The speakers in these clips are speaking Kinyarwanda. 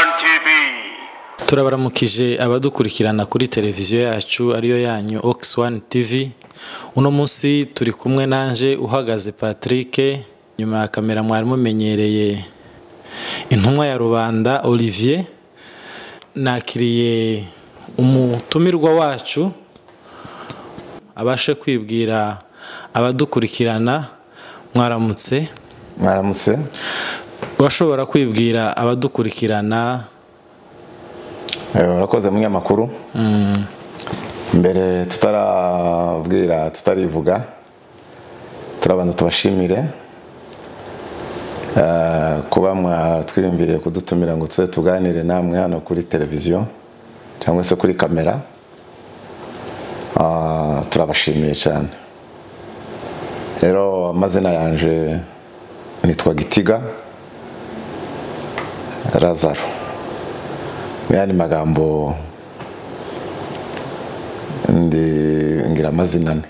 One TV. turabaramukije abadukurikirana kuri televiziyo yacu ariyo yanyu ox one tv uno munsi turi kumwe nanje uhagaze patrick nyuma ya kamera mwari mumenyereye. Intumwa ya rubanda olivier nakiriye umutumirwa wacu abashe kwibwira abadukurikirana. Mwaramutse. Mwaramutse. Urashobora kwibwira abadukurikirana? Urakoze munyamakuru. Mbere tutarabwira tutarivuga turabanza tubashimire eh, kuba mwatwiyumviriye kudutumira ngo tuze tuganire namwe hano kuri televiziyo cyangwa se kuri kamera. Ah, turabashimiye cyane. Rero amazina yanje nitwa gitiga. Lazaro mu yandi magambo ndi ngira amazina ane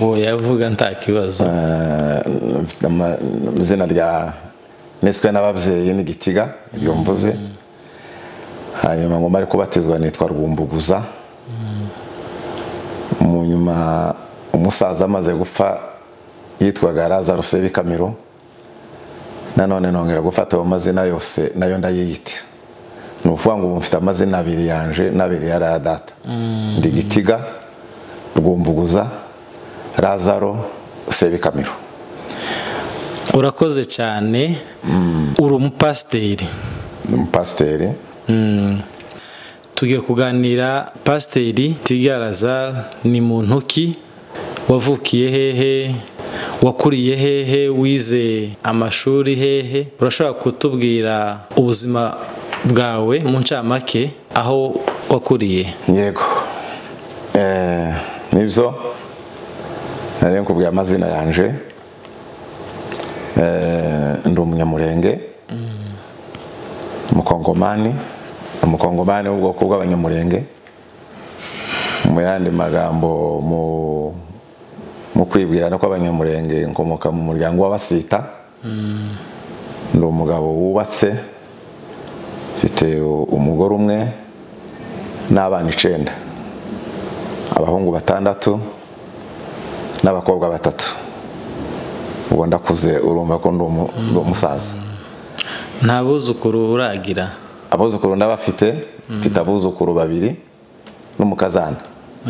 uwo yavuga nta kibazo. Eh, izina rya niswe n'ababyeyi ni gitiga iryo mvuze. Hanyuma ngo mari kubatizwa nitwa rwumbuguza. Mu nyuma umusaza amaze gupfa yitwaga lazaro sebikamiro nanone nongera gufata ayo mazina yose na yo ndayiyita. Ni ukuvuga ngo ubu mfite amazina abiri yanje n'abiri ya data. Ndi gitiga rwumbuguza lazaro sebikamiro urakoze cyane. Uri umupasiteri. Umupasiteri. Tugiye kuganira pasiteri tiga lazare ni muntu ki wavukiye hehe? Wakuriye hehe wize amashuri hehe? Urashobora kutubwira ubuzima bwawe mu ncamake aho wakuriye? Yego. Eh, ni byo? Nari nkubwiye amazina yanje. Eh, ndi umunyamurenge. Umukongomani umukongomani w'ubwoko bw'abanyamurenge. Mu yandi magambo mu mu kwibwira no kw'abanyamurenge nkomoka mu muryango w'abasita. Ndi umugabo wubatse mfite umugore umwe n'abana icenda. Abahungu batandatu n'abakobwa batatu. Ubwo ndakuze urumva ko ndi ndi umusaza. Nta buzukuru uragira abuzukuru ndabafite mfite abuzukuru babiri n'umukazana.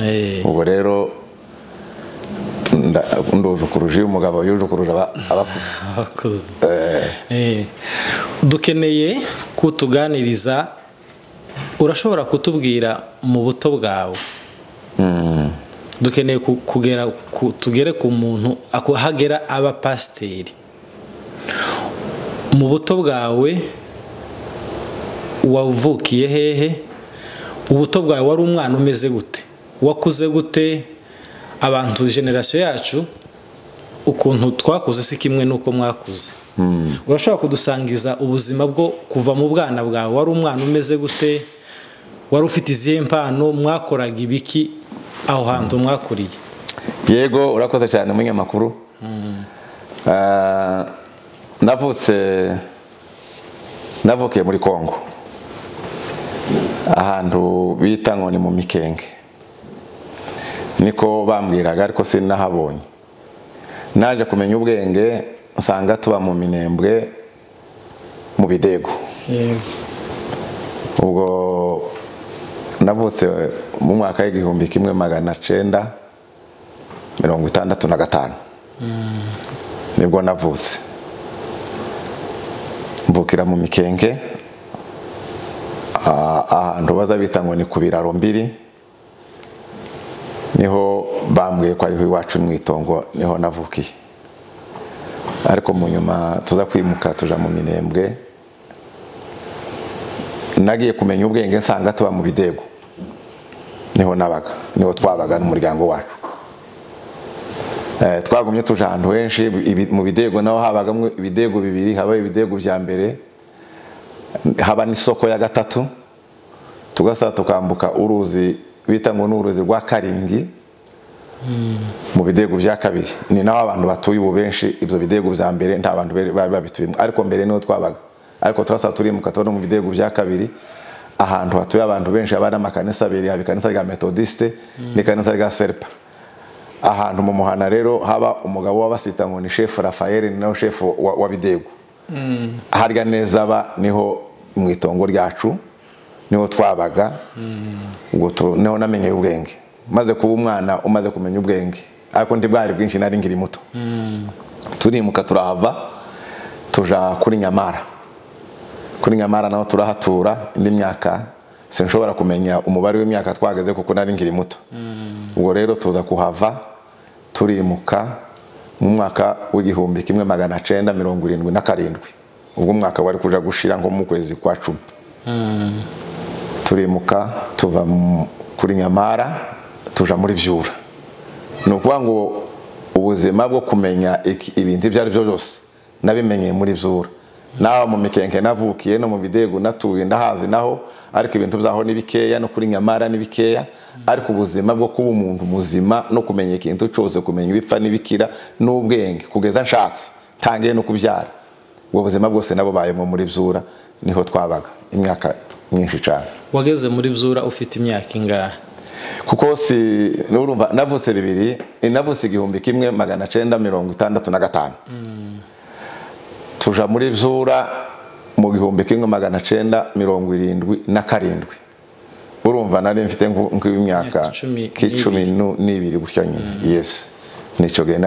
Eh, ubwo rero ndujukuruje umugabo yujukuruje aba- abakuze abakuze. Eh, dukeneye kutuganiriza urashobora kutubwira mu buto bwawe. Dukeneye ku- kugera ku- tugere ku muntu hagera aba pasiteri. Mu buto bwawe wavukiye hehe? Ubuto bwawe wari umwana umeze gute? Wakuze gute? Abantu generasiyo yacu ukuntu twakuze si kimwe n'uko mwakuze. Urashobora kudusangiza ubuzima bwo kuva mu bwana bwawe. Wari umwana umeze gute? Wari ufite izihe mpano? Mwakoraga ibiki? Aho hantu mwakuriye. Yego urakoze cyane munyamakuru Ah, navutse navukiye muri kongo ahantu bita ngo ni mu mikenge. Niko bambwiraga ariko sinahabonye. Naje kumenya ubwenge nsanga tuba mu minembwe mu bidego. Ubwo navutse mu mwaka w'igihumbi kimwe magana cyenda mirongo itandatu na gatanu. Nibwo navutse. Mvukira mu mikenge ah, ahantu baza bita ngo ni ku biraro mbiri. Ni ho bambwiye ko ariho iwacu mu itongo ni ho navukiye. Ariko mu nyuma tuza kwimuka tuja mu minembwe nagiye kumenya ubwenge nsanga tuba mu bidego. Niho nabaga ni ho twabaga n'umuryango wacu. Eh, twagumye tuje ahantu henshi mu bidego naho habagamo ibidego bibiri haba ibidego bya mbere haba n'isoko ya gatatu tugasa tukambuka uruzi bita ngo ni uruzi rwa karingi mu bidego bya kabiri. Ni naho abantu batuye ubu benshi ibyo bidego bya mbere nta bantu bari babituyemo. Ariko mbere ni ho twabaga. Ariko turasa turimuka tubona mu bidego bya kabiri ahantu hatuye abantu benshi haba n'amakanisa abiri haba ikanisa rya metodiste n'ikanisa rya serpa. Ahantu mu muhana rero haba umugabo w'abasita ngo ni shefu rafael ni nawe shefu wa, wa bidego harya neza aba ni ho mu itongo ryacu. Ni ho twabaga ubwo ni ho namenyeye ubwenge. Maze kuba umwana umaze kumenya ubwenge. Ariko bwari bwinshi nari nkiri muto. Turimuka turahava tuja kuri nyamara. Kuri nyamara naho turahatura indi myaka sinshobora kumenya umubare w'imyaka twageze kuko nari nkiri muto. Ubwo rero tuza kuhava turimuka mu mwaka w'igihumbi kimwe magana cyenda mirongo irindwi na karindwi. Ubwo umwaka wari kuja gushira nko mu kwezi kwa cumi. Turimuka tuva kuri nyamara tuja muri byura. Ni ukuvuga ngo ubuzima bwo kumenya ibintu ibyo ari byo byose nabimenyeye muri byura. Naho mu mikenke navukiye no mu bidego natuye ndahazi naho ariko ibintu byaho ni bikeya no kuri nyamara ni bikeya. Ariko ubuzima bwo kuba umuntu muzima no kumenya ikintu cyose kumenya ibipfa n'ibikira n'ubwenge. Kugeza nshatse ntangiye no kubyara. Ubwo buzima bwose nabo bayemo muri byura ni ho twabaga imyaka myinshi cyane wageze muri byura ufite imyaka ingahe? Kuko si nurumva navutse bibiri navutse igihumbi kimwe magana cyenda mirongo itandatu na gatanu. Tuja muri byura mu gihumbi kimwe magana cyenda mirongo irindwi na karindwi. Urumva nari mfite nk'imyaka Imyaka cumi k'icumi n'ibiri. gutya nyine. Yes. Nicyo gihe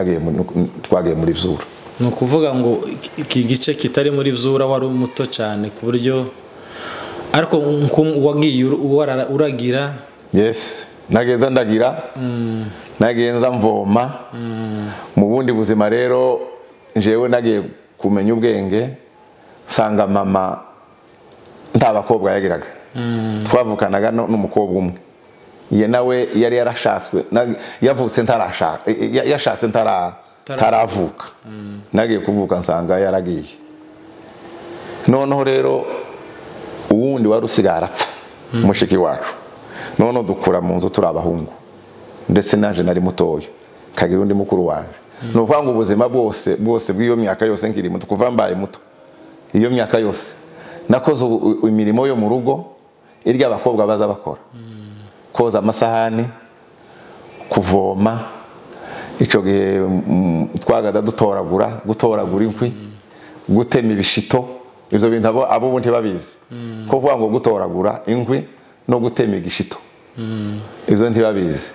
twagiye muri byura ni ukuvuga ngo iki gice kitari muri byura wari muto cyane ku buryo ariko wagiye uragira. Yes. Nageza ndagira. Nagenza mvoma. Mu bundi buzima rero njyewe nagiye kumenya ubwenge nsanga mama nta bakobwa yagiraga. Twavukanaga n'umukobwa umwe. Ye nawe yari yarashatswe yavutse yashatse ntara- ntaravuka nagiye kuvuka nsanga yaragiye. Noneho rero uwundi wari usigaye arapfa mushiki wacu. None dukura mu nzu turi abahungu. Ndetse naje nari mutoya. Kagira undi mukuru wanje. Ni ukuvuga ngo ubuzima bwose bwose bw'iyo myaka yose nkiri muto. Kuva mbaye muto. Iyo myaka yose. Nakoze imirimo yo mu rugo irya abakobwa baza bakora. Koza amasahani kuvoma. Icyo gihe mm, twagada dutoragura gutoragura inkwi gutema ibishito ibyo bintu abo abo ubu ntibabizi ko kuvuga ngo gutoragura inkwi no gutema igishito ibyo ntibabizi.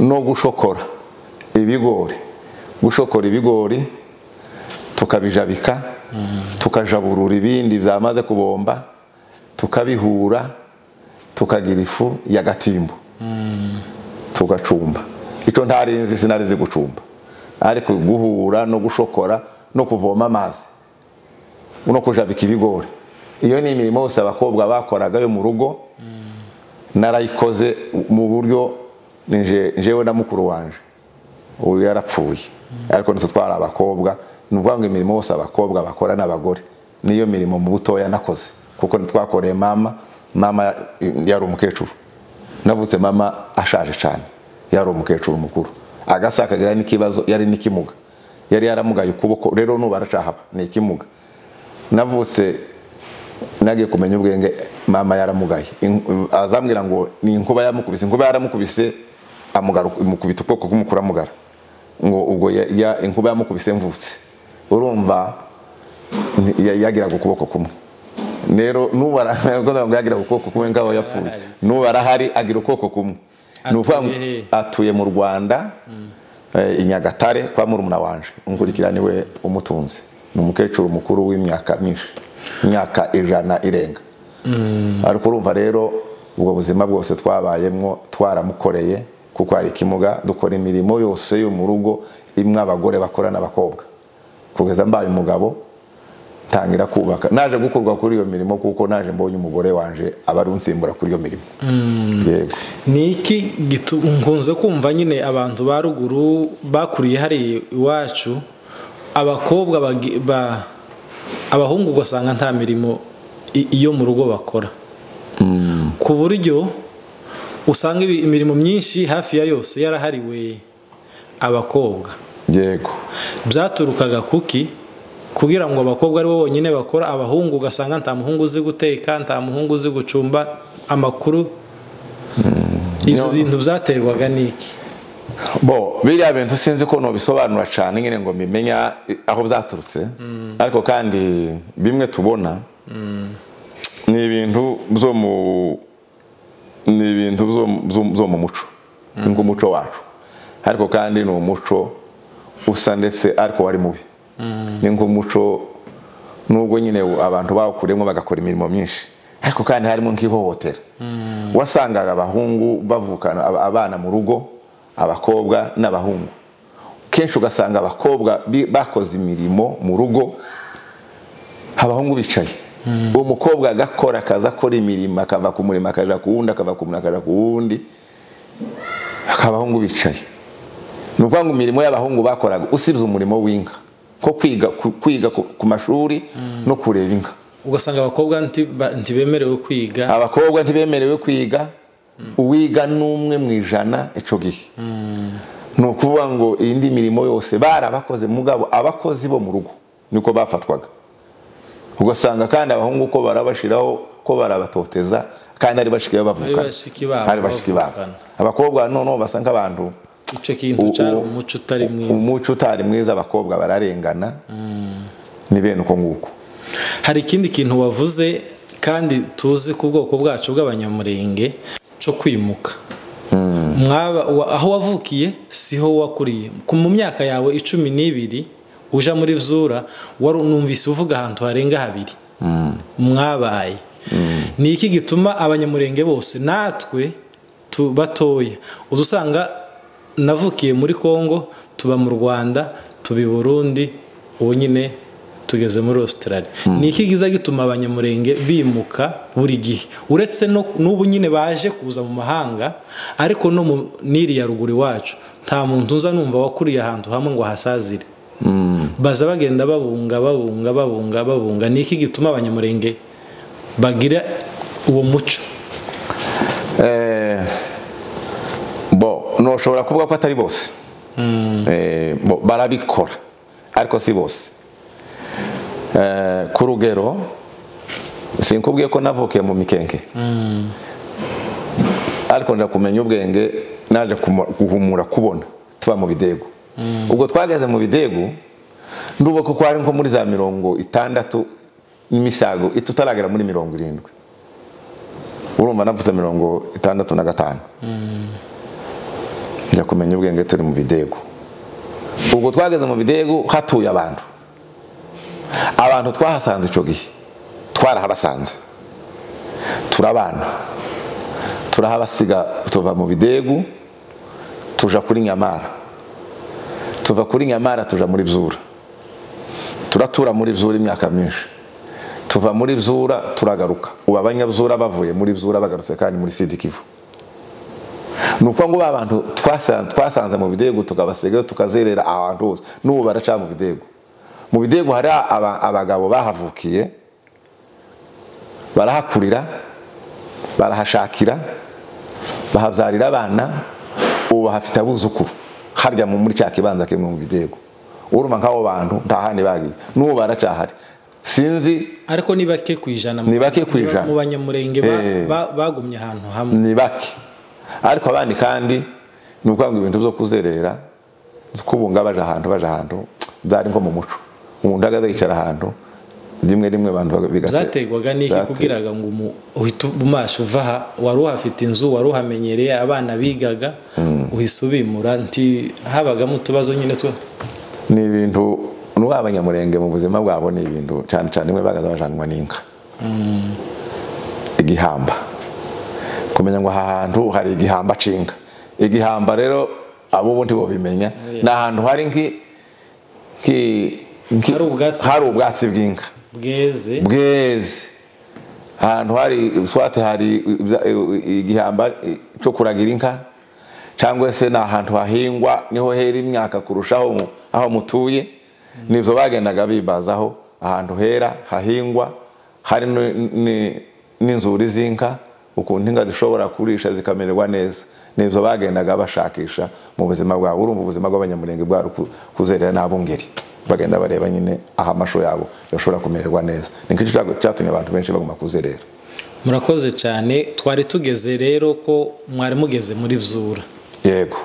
No gushokora ibigori. Gushokora ibigori tukabijabika tukajaburura ibindi byamaze kubomba tukabihura tukagira ifu y'agatimbo tugacumba. Icyo ntarinzi sinarizi gucumba. Ariko guhura no gushokora no kuvoma amazi. No kujabika ibigori. Iyo ni imirimo yose abakobwa bakoraga yo mu rugo narayikoze mu buryo njewe na mukuru wanje. Uyu yarapfuye. Ariko nitwe twari abakobwa ni ukuvuga ngo imirimo yose abakobwa bakora n'abagore. Niyo mirimo mu butoya nakoze. Kuko ntitwakoreye mama mama yari umukecuru. Navutse mama ashaje cyane yari umukecuru mukuru. Agasa akagira n'ikibazo yari n'ikimuga. Yari yaramugaye ukuboko rero nubu aracahaba. Ni ikimuga. Navutse nagiye kumenya ubwenge mama yaramugaye. Azambwira ngo ni inkuba yamukubise inkuba yaramukubise amugara imukubita ukuboko kumukura amugara. Ngo ubwo ya- inkuba yamukubise mvutse. Urumva yagiraga ukuboko kumwe. Rero nubu ara- ngo yagiraga ukuboko kumwe ngaho yapfuye. Nubu arahari agira ukuboko kumwe. Ni ukuvuga Atuye mu rwanda eh, i nyagatare kwa murumuna wanje. Unkurikira ni we umutunze ni umukecuru mukuru w'imyaka myinshi imyaka ijana irenga. Ariko urumva rero ubwo buzima bwose twabayemwo twaramukoreye kuko hari ikimuga dukora imirimo yose yo mu rugo imwe abagore bakora n'abakobwa kugeza mbaye umugabo ntangira kubaka. Naje gukurwa kuri iyo mirimo kuko naje mbonye umugore wanje aba ari unsimbura kuri iyo mirimo. Yego. Ni iki gitu- nkunze kumva nyine abantu ba ruguru bakuriye hariya iwacu abakobwa abahungu ugasanga nta mirimo iyo mu rugo bakora. Ku buryo usanga imirimo myinshi hafi ya yose yarahariwe abakobwa. Yego. Byaturukaga kuki kugira ngo abakobwa ari bo bonyine bakora abahungu ugasanga nta muhungu uzi guteka nta muhungu uzi gucumba amakuru. Ibyo bintu byaterwaga n'iki? Bo biriya bintu sinzi ko nubisobanura cyane nyine ngo mbimenya aho byaturutse. Ariko kandi bimwe tubona ni ibintu byo mu ni ibintu byo- mu muco. Ni nk'umuco wacu. Ariko kandi ni umuco usa ndetse ariko wari mubi. Ni nk'umuco nubwo nyine abantu bawukuriyemo bagakora imirimo myinshi. Ariko kandi harimo nk'ihohotera. Wasangaga abahungu bavukana ab- abana mu rugo abakobwa n'abahungu. Kenshi ugasanga abakobwa bakoze imirimo mu rugo abahungu bicaye. Uwo mukobwa agakora akaza akora imirimo akava ku murimo akaja ku wundi akava ku murimo akaja ku wundi abahungu bicaye. Ni ukuvuga ngo imirimo y'abahungu bakoraga usibye umurimo w'inka. Ko kwiga ku- kwiga ku- ku mashuri no kureba inka. Ugasanga abakobwa nti- ba- ntibemerewe kwiga. Abakobwa ntibemerewe kwiga. Uwiga n'umwe mu ijana icyo gihe. Ni ukuvuga ngo indi mirimo yose barabakoze mugabo abakozi bo mu rugo niko bafatwaga. Ugasanga kandi abahungu ko barabashiraho ko barabatoteza kandi ari bashiki babo ari bashiki babo abakobwa noneho basa nk'abantu icyo kintu cyari umuco utari mwiza. umuco utari mwiza abakobwa bararengana. Ni bene uko nguko. Hari ikindi kintu wavuze kandi tuzi ku bwoko bwacu bw'abanyamurenge. Cyo kwimuka. Aho wavukiye siho wakuriye. Ku- mu myaka yawe icumi n'ibiri uja muri zura wari numvise uvuga ahantu harenga habiri. Mwabaye. Ni iki gituma abanyamurenge bose natwe batoya uza usanga navukiye muri congo tuba mu rwanda tuba i burundi ubu nyine tugeze muri australia. Ni iki giza gituma abanyamurenge bimuka buri gihe? Uretse no- n'ubu nyine baje kuza mu mahanga ariko no mu n'iriya ruguru iwacu nta muntu uza numva wakuriye ahantu hamwe ngo ahasazire. Baza bagenda babunga babunga babunga babunga. Ni iki gituma abanyamurenge bagira uwo muco? Eh, bo ntushobora kuvuga ko atari bose. Eh, bo, barabikora. Ariko si bose. Eh, ku rugero sinkubwiye ko navukiye mu mikenke ariko kumenya ubwenge naje guhumura kubona tuba mu bidego ubwo twageze mu bidego ndumva ko kwari nko muri za mirongo itandatu n'imisago tutaragera muri mirongo irindwi. Urumva navuze mirongo itandatu na gatanu. Njya kumenya ubwenge turi mu bidego ubwo twageze mu bidego hatuye abantu. Abantu twahasanze icyo gihe twarahabasanze turabana. Turahabasiga tuva mu bidegu tuja kuri nyamara. Tuva kuri nyamara tuja muri byura. Turatura muri byura imyaka myinshi. Tuva muri byura turagaruka. Ubu abanyabyura bavuye muri byura bagarutse kandi muri sidi kivu. Ni ukuvuga ngo ba bantu twasa- twasanze mu bidego tukabasigayo tukazerera ahantu hose. N'ubu baraca mu bidego mu bidego hari aba- abagabo bahavukiye barahakurira barahashakira bahabyarira abana ubu bahafite abuzukuru. Harya mu- muri cya kibanza kimwe mu bidego urumva nk'abo bantu nta handi bagiye. N'ubu baracahari. Sinzi ariko ni bake ku ijana Ni bake ku ijana. mu banyamurenge ba- Eh. ba- bagumye ahantu hamwe. Ni bake. Ariko abandi kandi ni ukuvuga ngo ibintu byo kuzerera kubunga baje ahantu baje ahantu byari nko mu muco. Umuntu ahagaze yicara ahantu rimwe rimwe abantu byaterwaga n'iki kubwiraga ngo uhite umasha uva aha wari uhafite inzu wari uhamenyereye abana bigaga uhise ubimura nti habagamo utubazo nyine two ni ibintu n'ubu abanyamurenge mu buzima bwabo ni ibintu cyane cyane imwe bagaza bajanwa n'inka. Igihamba. Kumenya ngo aha hantu hari igihamba c'inka. Igihamba rero abo ubundi bobimenya ni ahantu hari nki- Hari ubwatsi. hari ubwatsi bw'inka. bweze? Bweze. Ahantu hari swate hari igihamba cyo kuragira inka cyangwa se ni ahantu hahingwa ni ho hera imyaka kurushaho aho mutuye. Nibyo bagendaga bibazaho ahantu hera hahingwa hari n'inzuri z'inka ukuntu inka zishobora kurisha zikamererwa neza. Nibyo bagendaga bashakisha mu buzima bwabo urumva ubuzima bw'abanyamurenge bwari ku- kuzerera n'abungeri bagenda bareba nyine aho amasho yabo yashobora kumererwa neza. Ni cyo cyatumye abantu benshi baguma kuzerera murakoze cyane. Twari tugeze rero ko mwari mugeze muri byura yego.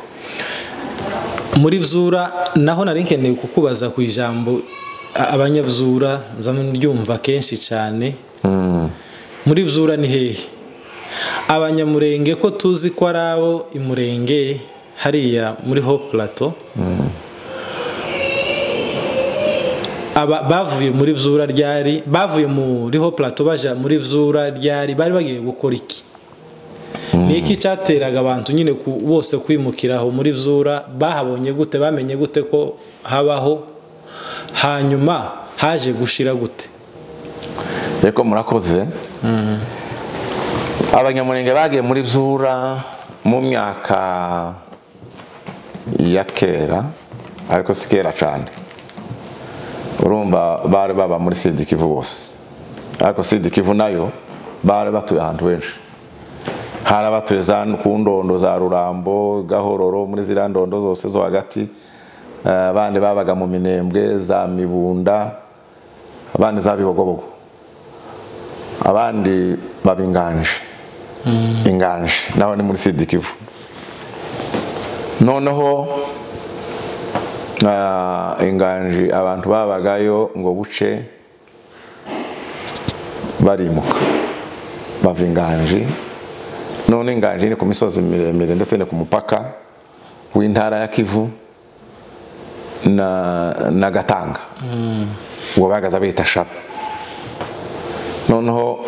Muri byura naho nari nkeneye kukubaza ku ijambo abanyabyura ryumva kenshi cyane. Muri byura ni hehe? Abanyamurenge ko tuzi ko ari abo imurenge hariya muri ho purato bavuye muri byura ryari? Bavuye muri ho purato bajya muri byura ryari? Bari bagiye gukora iki? Ni iki cyateraga abantu nyine bose kwimukiraho muri byura? Bahabonye gute? Bamenye gute ko habaho? Hanyuma haje gushira gute? Reko murakoze. Abanyamurenge bagiye muri byura mu myaka ya kera ariko si kera cyane. Urumva bari baba muri sida kivu bose. Ariko sida kivu na yo bari batuye ahantu henshi. Hari abatuye za ku ndondo za rurambo gahororo muri ziriya ndondo zose zo hagati abandi babaga mu minembwe za mibunda abandi za bibogobogo abandi baba inganje inganje naho ni muri sida kivu noneho inganje abantu babagayo ngo buce barimuka bava inganje none inganje ni ku misozi miremire ndetse ni ku mupaka w'intara ya kivu na gatanga. Ngo bagaza bita shaba noneho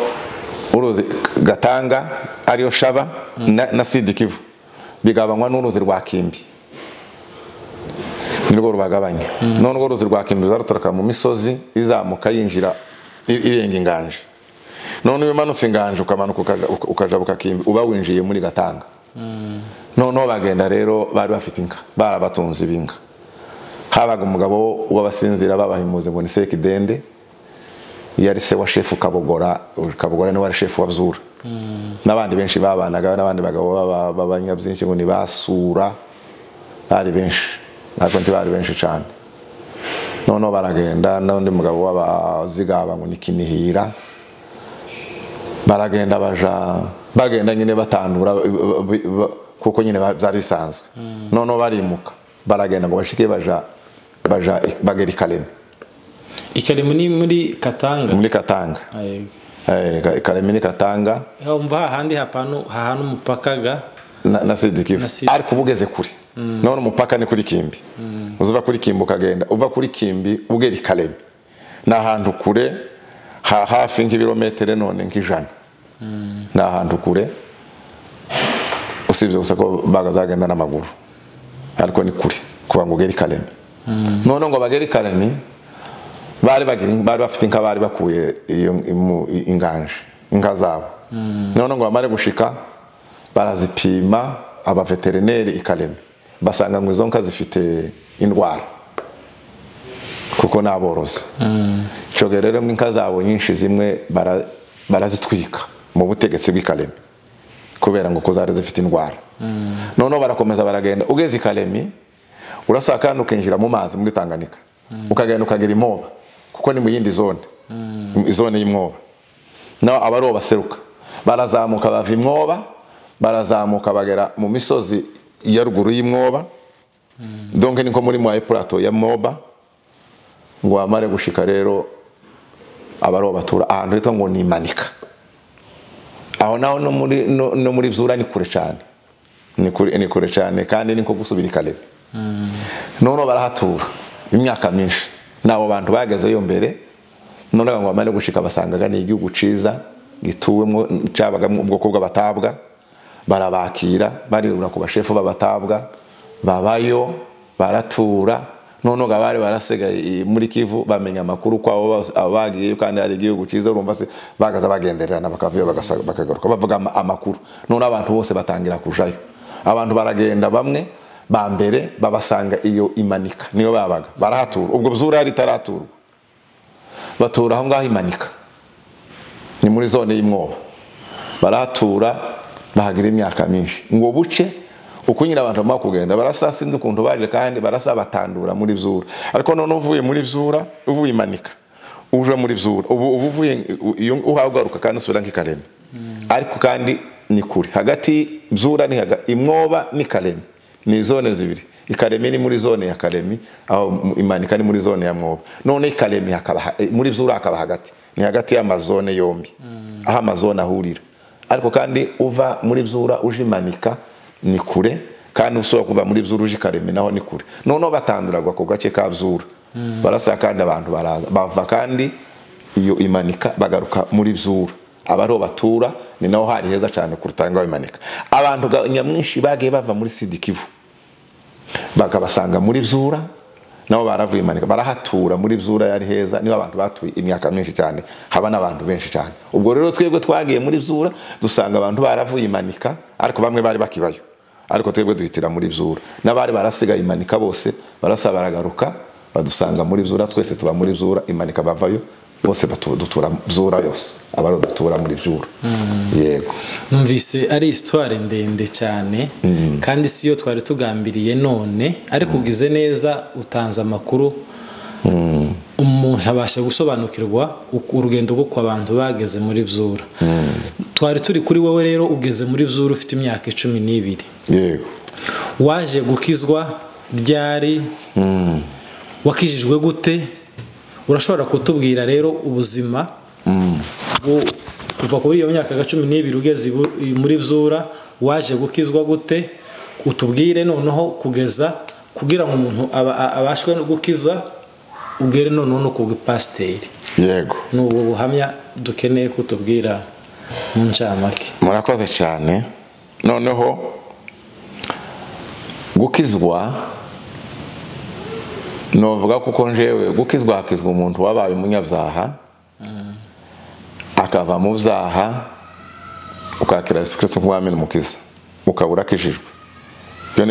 uruzi gatanga ariyo shaba na sida kivu. Bigabanywa n'uruzi rwa kimbi. Nirwo rubagabanya none urwo ruzi rwa kimbi ruturuka mu misozi izamuka yinjira irenga inganje none iyo umanutse inganje ukamanuka ukajabuka kimbi uba winjiye muri gatanga. Noneho bagenda rero bari bafite inka barabatunze ibinka habaga umugabo w'abasinzira babahimuze ngo ni sekidende yari se wa shefu kabogora kabogora ni we wari shefu wa byura n'abandi benshi babanaga n'abandi bagabo b'abanyabyinshi ngo ni basura bari benshi. Ariko ntibari benshi cyane noneho baragenda n'undi mugabo w'abazigaba ngo ni kinihira baragenda baja bagenda nyine batandura kuko nyine byari bisanzwe. Noneho barimuka baragenda ngo bashike baja baja bagera ikareme ikareme ni muri katanga? Muri katanga. Ikareme ni katanga. Umva hahandi hapanu hahana umupakaga na sidikivu ariko uba ugeze kure. None umupaka ni kuri kimbi. Uva kuri kimbi ukagenda uva kuri kimbi ugera ikareme ni ahantu kure hafi nk'ibirometero none nk'ijana. Ni ahantu kure usibye gusa ko bagazagenda n'amaguru. Ariko ni kure kuba ngo ugere ikareme none ngo bagere ikareme bari bari bafite inka bari bakuye inganje inka zabo. None ngo bamare gushika barazipima abaveterineri ikareme basanga ngo izo nka zifite indwara. Kuko ni aborozi. Icyo rero inka zabo nyinshi zimwe barazitwika mu butegetsi bw'ikareme kubera ngo ko zari zifite indwara. Noneho barakomeza baragenda. Ugeze ikaremi urasaka kandi ukinjira mu mazi muri tanganyika. Ukagenda ukagera imoba kuko ni mu yindi zone. Zone y'imwoba. Naho aba ari baseruka. Barazamuka bava imwoba barazamuka bagera mu misozi ya ruguru y'imwoba. Donke ni nko muri mwaye purato ya mwoba. Ngo bamare gushika rero aba batura ahantu hitwa ngo ni imanika aho naho no muri byura ni kure cyane ni kure cyane kandi ni nko gusubira ikarebe noneho barahatura imyaka myinshi. N'abo bantu bagezeyo mbere none ngo bamare gushika basangaga ni igihugu cyiza gituwemo cyabagamo ubwoko bw'abatabwa. Barabakira barirura ku bashefu b'abatabwa babayo baratura noneho bari barasigaye muri kivu bamenya amakuru ko abo bagiye kandi hari igihugu cyiza urumva se bagaza bagendererana bakavuyo bakagaruka bavuga amakuru. None abantu bose batangira kujayo. Abantu baragenda bamwe ba mbere babasanga iyo imanika niyo babaga. Barahatura. Ubwo byura yari itaraturwa. Batura aho ngaho imanika. Ni muri zone y'imwoba barahatura bahagira imyaka myinshi. Ngo buce uko nyine abantu bamara kugenda barasa sinzi ukuntu baje kandi barasa batandura muri byura ariko none uvuye muri byura uvuye imanika. Uje muri byura ubu uvuye uhagaruka kandi usubira nk'ikareme ariko kandi ni kure. Hagati byura ni imwoba n'ikareme ni zone zibiri. Ikaremi ni muri zone ya karemi aho imanika ni muri zone ya mwoba. None ikaremi muri byura hakaba hagati. Ni hagati y'amazone yombi. Aho amazone ahurira. Ariko kandi uva muri byura uje imanika ni kure. Kandi ushobora kuva muri byura uje ikaremi naho ni kure. Noneho batanduragwa ku gace ka byura barasa kandi abantu baraza. Bava kandi iyo imanika bagaruka muri byura aba ariho batura ni naho hari heza cyane kuruta ngaho imanika abantu nyamwinshi bagiye bava muri sidikivu bakabasanga muri byura nabo baravuye imanika barahatura muri byura yari heza ni ho abantu batuye imyaka myinshi cyane haba n'abantu benshi cyane. Ubwo rero twebwe twagiye muri byura dusanga abantu baravuye imanika ariko bamwe bari bakibayo. Ariko twebwe duhitira muri byura n'abari barasigaye imanika bose barasa baragaruka badusanga muri byura twese tuba muri byura imanika bavayo bose dutura byura yose. Aba ariho dutura muri byura yego. Numvise ari histoire ndende cyane kandi si yo twari tugambiriye none ariko ugize neza utanze amakuru. Umuntu abasha gusobanukirwa urugendo rwo ku abantu bageze muri byura twari turi kuri wowe rero ugeze muri byura ufite imyaka icumi n'ibiri. Yego. Waje gukizwa ryari? Wakijijwe gute? Urashobora kutubwira rero ubuzima kuva kuri iyo myaka ya cumi n'ibiri ugeze muri byura waje gukizwa gute? Utubwire noneho kugeza kugira ngo umuntu no gukizwa ugere noneho no ku pasiteri. Yego. Ni ubwo buhamya dukeneye kutubwira mu ncamake. Murakoze cyane. Noneho gukizwa novuga kuko njewe gukizwa hakizwa umuntu wabaye umunyabyaha akava mu byaha ukakira yesu kirisito nk'umwami n'umukiza ukaba urakijijwe iryo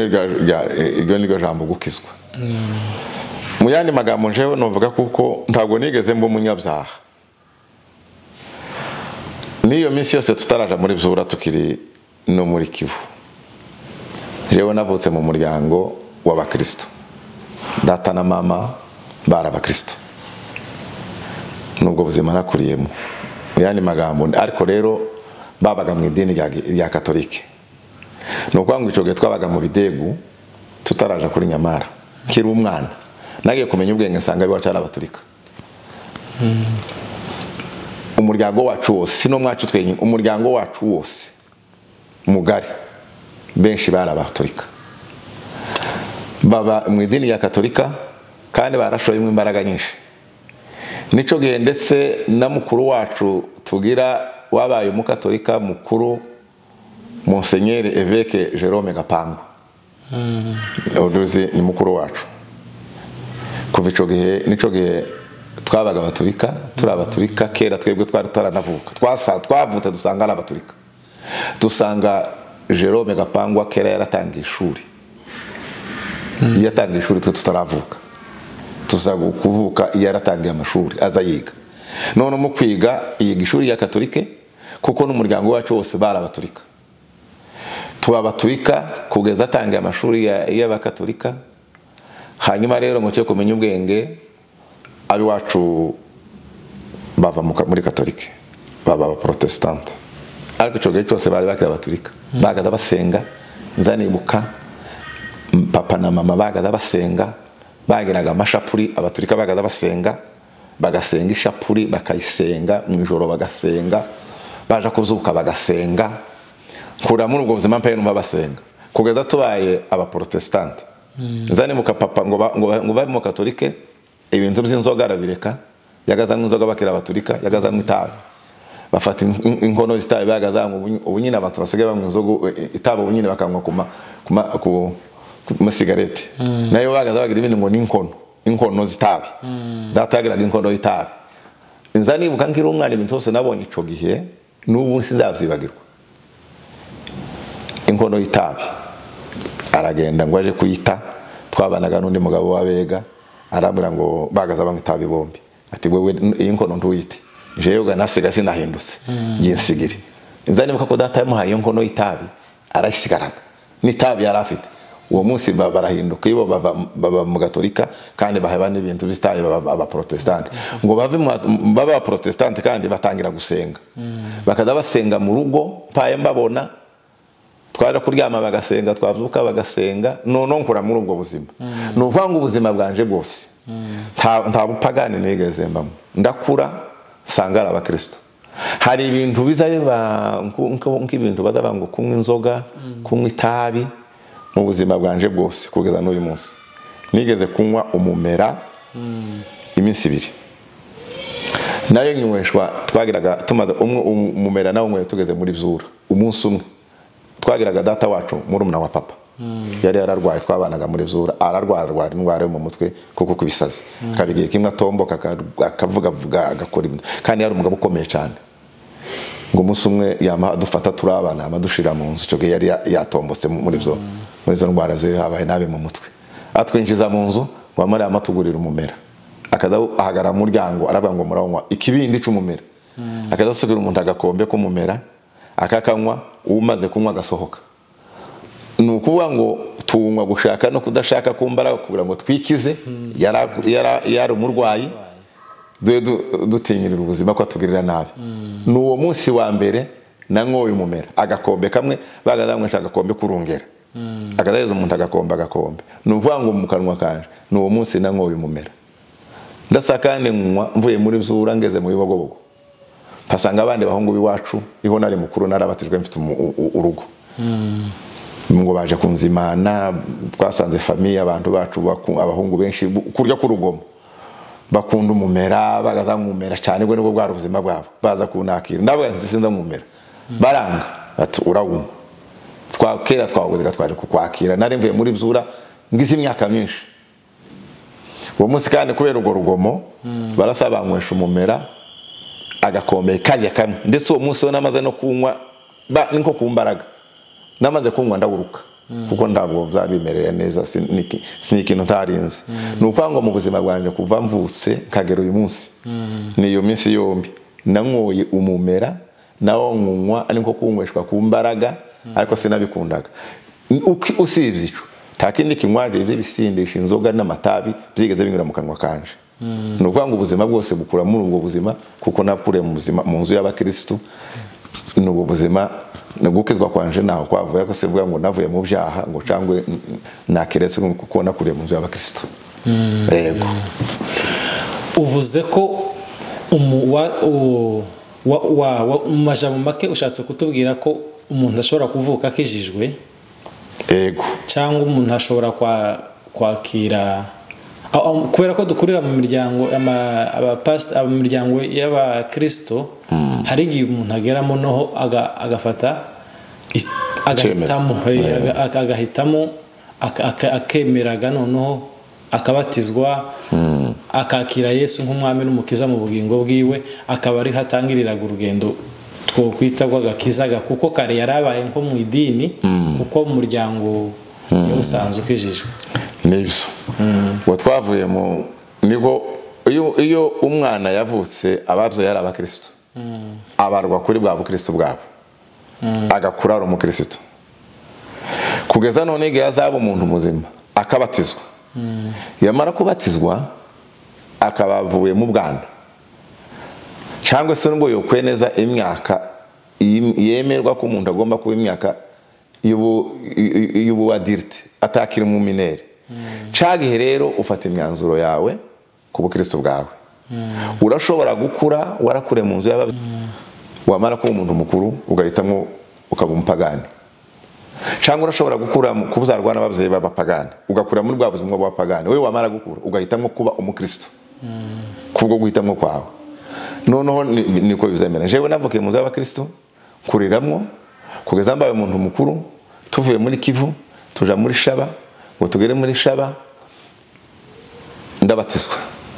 ni ryo- jambo gukizwa mu yandi magambo njewe novuga kuko ntabwo nigeze mba umunyabyaha. N'iyo minsi yose tutaraja muri byura tukiri no muri kivu. Jewe navutse mu muryango w'abakristo data na mama bari abakristo nubwo buzima nakuriyemo. Mu yandi magambo ariko rero babaga mu idini rya, katolike. Ni ukuvuga ngo icyo gihe twabaga mu bidegu tutaraja kuri nyamara. Nkiri umwana. Nagiye kumenya ubwenge nsanga iwacu ari abaturika. Umuryango wacu wose si no mwacu twenyine umuryango wacu wose mugari. Benshi bari abagatolika baba mu idini rya katolika kandi barashoyemo imbaraga nyinshi. Nicyo gihe ndetse na mukuru wacu tugira wabaye umukatolika mukuru monsenyeri eveke jerome gapangu. Uruzi ni mukuru wacu. Kuva icyo gihe ni cyo gihe twabaga abaturika turi abaturika kera twebwe twari tutaranavuka twasa twavutse dusanga ari abaturika dusanga jerome gapangwa kera yaratangiye ishuri. Iyo yatangiye ishuri twe tutaravuka kuvuka iyo yaratangiye amashuri aza yiga none mu kwiga yiga ishuri rya katolike. Kuko n'umuryango wacu wose bari abaturika tuba abaturika kugeza atangiye amashuri ya- y'abakatolika hanyuma rero ngo cyo kumenya ubwenge ab'iwacu bava muri katolike. Baba abaporotesitanti ariko icyo gihe cyose bari bakiri abaturika bagaza basenga nzanibuka papa na mama bagaza basenga bagiraga amashapuri abaturika bagaza basenga bagasenga ishapuri bakayisenga mu ijoro bagasenga baje kuzuka bagasenga. Nkura muri ubwo buzima mpa numva basenga. Kugeza tubaye abaporotesitanti nzanibuka papa ngo ba- ngo babe mu katolike ibintu by'inzoga arabireka. Yagazanywa inzoga bakira abaturika yagazanywa itabi. Bafata in- in- inkono z'itabi bagazanywa ubu- nyine abantu basigaye banywa inzoga itabi ubu nyine bakanywa ku ku ma- ku- ku masigarete na yo bagaza bagira ibindi ngo ni inkono inkono z'itabi data yagiraga inkono y'itabi nza nibuka nkiri umwana ibintu byose nabonye ico gihe n'ubu sinzabyibagirwa inkono y'itabi aragenda ngo aje kuyita twabanaga n'undi mugabo w'abega arambwira ngo bagaza banywa itabi bombi. Ati wewe iyi nkono ntuyite jewe nasiga sinahindutse. Yinsigire nza nibuka ko data yamuhaye iyo nkono y'itabi arayisigarana n'itabi yari afite. Uwo munsi ba- barahinduka. Iyo baba mu gatolika kandi baheba n'ibintu by'itabi baba abaprotestante ngo bave mu- babe abaprotestante kandi batangira gusenga. Bakaza basenga mu rugo mpaye mbabona twaje kuryama bagasenga twavuka bagasenga noneho nkura muri ubwo buzima. Ni ukuvuga ngo ubuzima bwanje bwose. Nta nta bupagani nigeze mbamo ndakura nsanga ari abakristo. Hari ibintu biza biba nk'ibintu baza ngo kunywa inzoga kunywa itabi mu buzima bwanje bwose kugeza n'uyu munsi. Nigeze kunywa umumera iminsi ibiri. Nayo nyweshwa twagiraga tumaze umwe umumera nawe nkweyo tugeze muri byura umunsi umwe. Twagiraga data wacu murumuna wa papa. Yari yararwaye twabanaga muri byura ararwara arwara indwara yo mu mutwe kuko kubisazi akabigira kimwe atomboka aka- akavugavuga agakora ibintu kandi yari umugabo ukomeye cyane. Ngo umunsi umwe yama dufata turi abana yama dushira mu nzu. Icyo gihe yari ya- yatombotse muri byo muri izo ndwara ze habaye nabi mu mutwe. Atwinjiza mu nzu ngo amare amatugurira umumera. Akaza ahagarara mu muryango aravuga ngo muranywa ikibindi cy'umumera akaza asubira umuntu agakombe k'umumera akakanywa umaze kunywa agasohoka. Ni ukuvuga ngo tunywa gushaka no kudashaka kumbara kugira ngo twikize. Yara- yari umurwayi dube du- dutinyirira ubuzima ko atugirira nabi. Ni uwo munsi wa mbere nanyoye umumera agakombe kamwe bagadamwesha agakombe kurungera. Akadaheza umuntu agakombe agakombe. Ni ukuvuga ngo mu kanwa kanje ni uwo munsi nanyoye umumera ndasa kandi nywa mvuye muri zura ngeze mu bibogobogo mpasanga abandi bahungu b'iwacu iho nari mukuru narabatijwe mfite urugo. Ngo baje kunzimana twasanze famiye abantu bacu abahungu benshi kurya k'urugomo. Bakunda umumera bagaza umumera cyane ubwo ni bwo bwari ubuzima bwabo. Baza kunakira. Ndavuga nti sinza umumera baranga. Bati urawunywa twa kera twawugurika twaje kukwakira. Nari mvuye muri byura ngize imyaka myinshi. Uwo munsi kandi kubera urwo rugomo barasaba banywesha umumera agakombe karya kamwe. Ndetse uwo munsi we namaze no kunywa nko ku mbaraga. Namaze kunywa ndawuruka. Kuko ntabwo byabimereye neza si ni ikintu ntarinze ni ukuvuga ngo mu buzima bwanjye kuva mvutse nkagera uyu munsi. Ni iyo minsi yombi. Nanyoye umumera nawo nkunywa ari nko kuwunyweshwa ku mbaraga ariko sinabikundaga. Usibye ico nta kindi kinywaje by'ibisindisha inzoga n'amatabi byigeze binyura mu kanwa kanje. Ni ukuvuga ngo ubuzima bwose bukura muri ubwo buzima kuko nakuriye mu buzima mu nzu y'abakirisitu ni ubwo buzima gukizwa kwanje ntaho kwavuye ko sivuga ngo navuye mu byaha ngo cyangwa nakiretse kuko nakuriye mu nzu y'abakirisitu yego. Uvuze ko mu majambo make ushatse kutubwira ko umuntu ashobora kuvuka akijijwe? Yego. Cyangwa umuntu ashobora kwa- kwakira kubera ko dukurira mu miryango mu miryango y'abakirisito hari igihe umuntu ageramo noho aga- agafata agahitamo agahitamo akemeraga noneho akabatizwa akakira yesu nk'umwami n'umukiza mu bugingo bwiwe akaba ariho atangiriraga urugendo twokwita rw'agakizaga kuko kare yari abaye nko mu idini kuko umuryango yawusanze ukijijwe. Ni byo ngo twavuye mu nibo iyo umwana yavutse ababyeyi ari abakirisitu abarwa kuri bwa bukirisitu bwabo. Agakura ari umukirisitu kugeza none igihe azaba umuntu muzima akabatizwa. Yamara kubatizwa akaba avuye mu bwana. Cyangwa se nubwo yokwemeza imyaka iyi- yemerwa ko umuntu agomba kuba imyaka y'ubu- y'ubuwadirite atakiri mu minere cagihe rero ufata imyanzuro yawe ku bukristo bwawe. Urashobora gukura warakure mu nzu y'ababyeyi wamara kuba umuntu mukuru ugahitamo ukaba umupagani cyangwa urashobora gukura mu- kubuzarwa n'ababyeyi b'abapagani. Ugakura muri bwa buzima bw'abapagani. Wowe wamara gukura ugahitamo kuba umukristo. Kubwo guhitamo kwawe. Noneho ni- niko bizemera jewe navukiye mu nzu y'abakristo kuriramwo kugeza mbaye umuntu mukuru tuvuye muri kivu tuja muri shaba ngo tugere muri shaba ndabatizwa.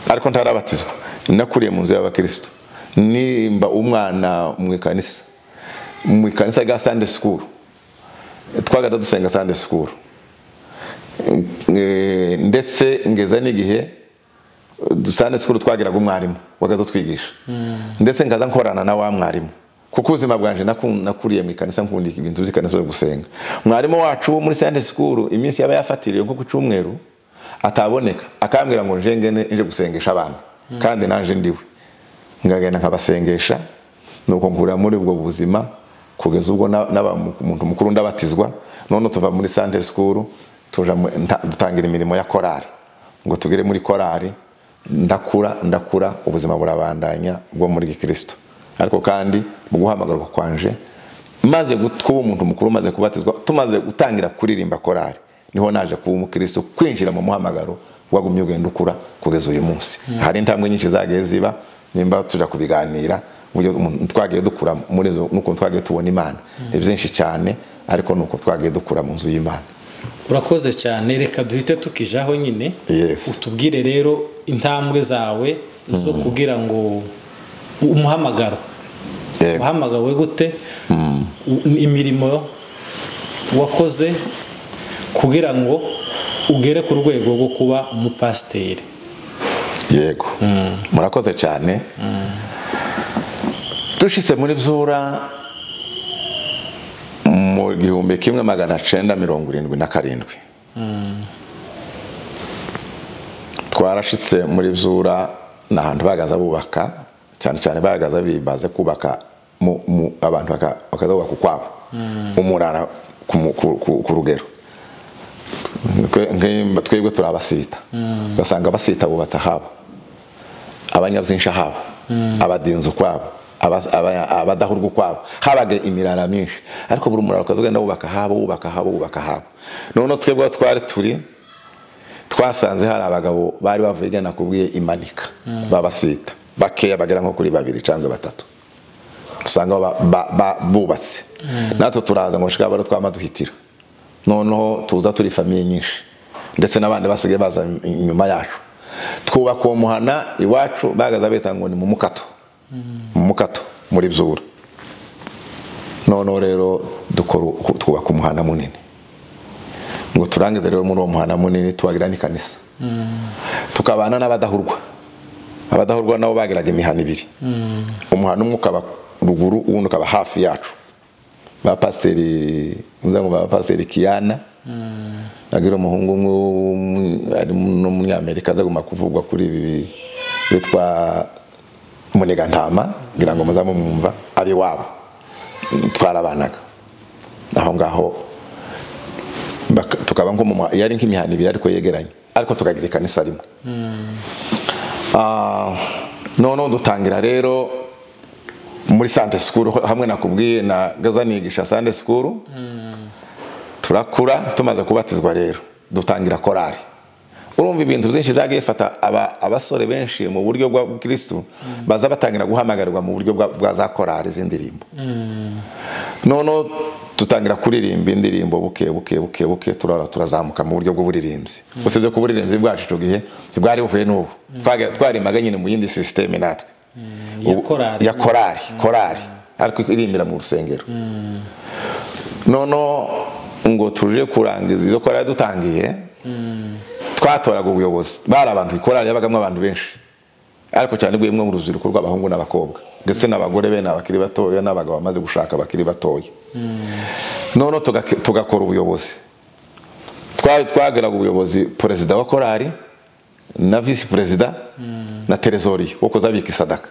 Ariko ntarabatizwa. Nakuriye mu nzu y'abakristo nimba umwana mu ikanisa mu ikanisa rya sunday school twagada dusenga school. Eh, ndetse ngeza n'igihe dusane sikuru twagiraga umwarimu wagaze utwigisha. Ndetse ngaza nkorana na wa mwarimu. Kuko ubuzima bwanje naku- nakuriye mu ikanisa nkundika ibintu by'ikanisa byo gusenga. Mwarimu wacu muri Sunday school iminsi yaba yafatiriye nko ku cyumweru ataboneka. Akambwira ngo nje ngene nje gusengesha abana. Kandi naje ndiwe. Ngagenda nkabasengesha nuko nkura muri ubwo buzima kugeza ubwo umuntu mukuru ndabatizwa. None tuva muri mu- nta- dutangira imirimo ya korari ngo tugere muri korari ndakura ndakura ubuzima burabandanya bwo muri gikristo. Ariko kandi mu guhamagarwa kwanje maze kuba umuntu mukuru maze kubatizwa tumaze gutangira kuririmba korari ni ho naje kuba umukristo kwinjira mu muhamagaro wagumye ugenda ukura kugeza uyu munsi. Hari intambwe nyinshi zagiye ziba nimba tuja kubiganira twagiye dukura muri zo nuko twagiye tubona imana. Ni byinshi cyane ariko nuko twagiye dukura mu nzu y'imana. Urakoze cyane reka duhite tukijaho nyine. Utubwire rero intambwe zawe zo kugira ngo umuhamagaro. Wahamagawe gute? U- imirimo wakoze kugira ngo ugere ku rwego rwo kuba umupasiteri? Yego. Murakoze cyane. Dushyize muri byura mu gihumbi kimwe magana cyenda mirongo irindwi na karindwi. Twarashitse muri byura ni ahantu bagaza bubaka cyane cyane bagaza bibaze kubaka abantu baka- bakaza bubaka ukwabo umurara ku rugero. Twebwe turi abasita ugasanga abasita bubatse ahabo abanyabyinshi ahabo abadinzi ukwabo aba- aba- abadahurwa ukwabo habaga imirara myinshi. Ariko buri murara ukaza ugenda wubaka ahabo wubaka ahabo wubaka ahabo noneho twebwe aho twari turi twasanze hari abagabo bari bavuye igana kubwiye imanika babasita. Bakeya bagera nko kuri babiri cyangwa batatu. Usanga ba- ba- ba- bubatse. Natwe turaza ngo shika bari twama duhitira noneho tuza turi famiye nyinshi. Ndetse n'abandi basigaye baza inyuma yacu. Twubaka uwo muhana iwacu bagaza bita ngo ni mu mukato. Mu mukato muri byura noneho rero twubaka umuhanda munini. Ngo turangize rero muri uwo muhanda munini tubagira n'ikanisa. Tukabana n'abadahurwa. Abadahurwa nabo bagiraga imihana ibiri. Umuhanda umwe ukaba ruguru uwundi ukaba hafi yacu. Ba pasiteri nza ngo ba pasiteri kiyana agira umuhungu umwe ari n'umunyamerika azaguma kuvugwa kuri ibi witwa munigantama ngira ngo muza mumwumva ab'iwabo twarabanaga aho ngaho tukaba nko yari nk'imihana ibiri ariko yegeranye. Ariko tukagira ikanisa rimwe. Ah, noneho dutangira rero muri sante sikuru hamwe nakubwiye na gaza nigisha sante sikuru turakura tumaze kubatizwa rero dutangira korari urumva ibintu byinshi byagiye bifata aba- abasore benshi mu buryo bwa kirisitu baza batangira guhamagarirwa mu buryo bwa za korari z'indirimbo noneho dutangira kuririmba indirimbo buke buke buke buke turara turazamuka mu buryo bw'uburirimbyi usibye ko uburirimbyi bwacu icyo gihe ntibwari buhuye n'ubu. Twarimbaga nyine mu yindi sisiteme natwe. Ya Ubu- korari. korari ariko irimbira mu rusengero noneho ngo tuje kurangiza izo korari dutangiye twatoraga ubuyobozi bari abantu ikorari yabagamo abantu benshi ariko cyane bwemwe mu rubyiruko rw'abahungu n'abakobwa ndetse n'abagore bene abakiri batoya n'abagabo bamaze gushaka bakiri batoya noneho tugakora ubuyobozi twari twagiraga ubuyobozi perezida wa korari. Na visi perezida na terezoriyo wo kuzabika isadaka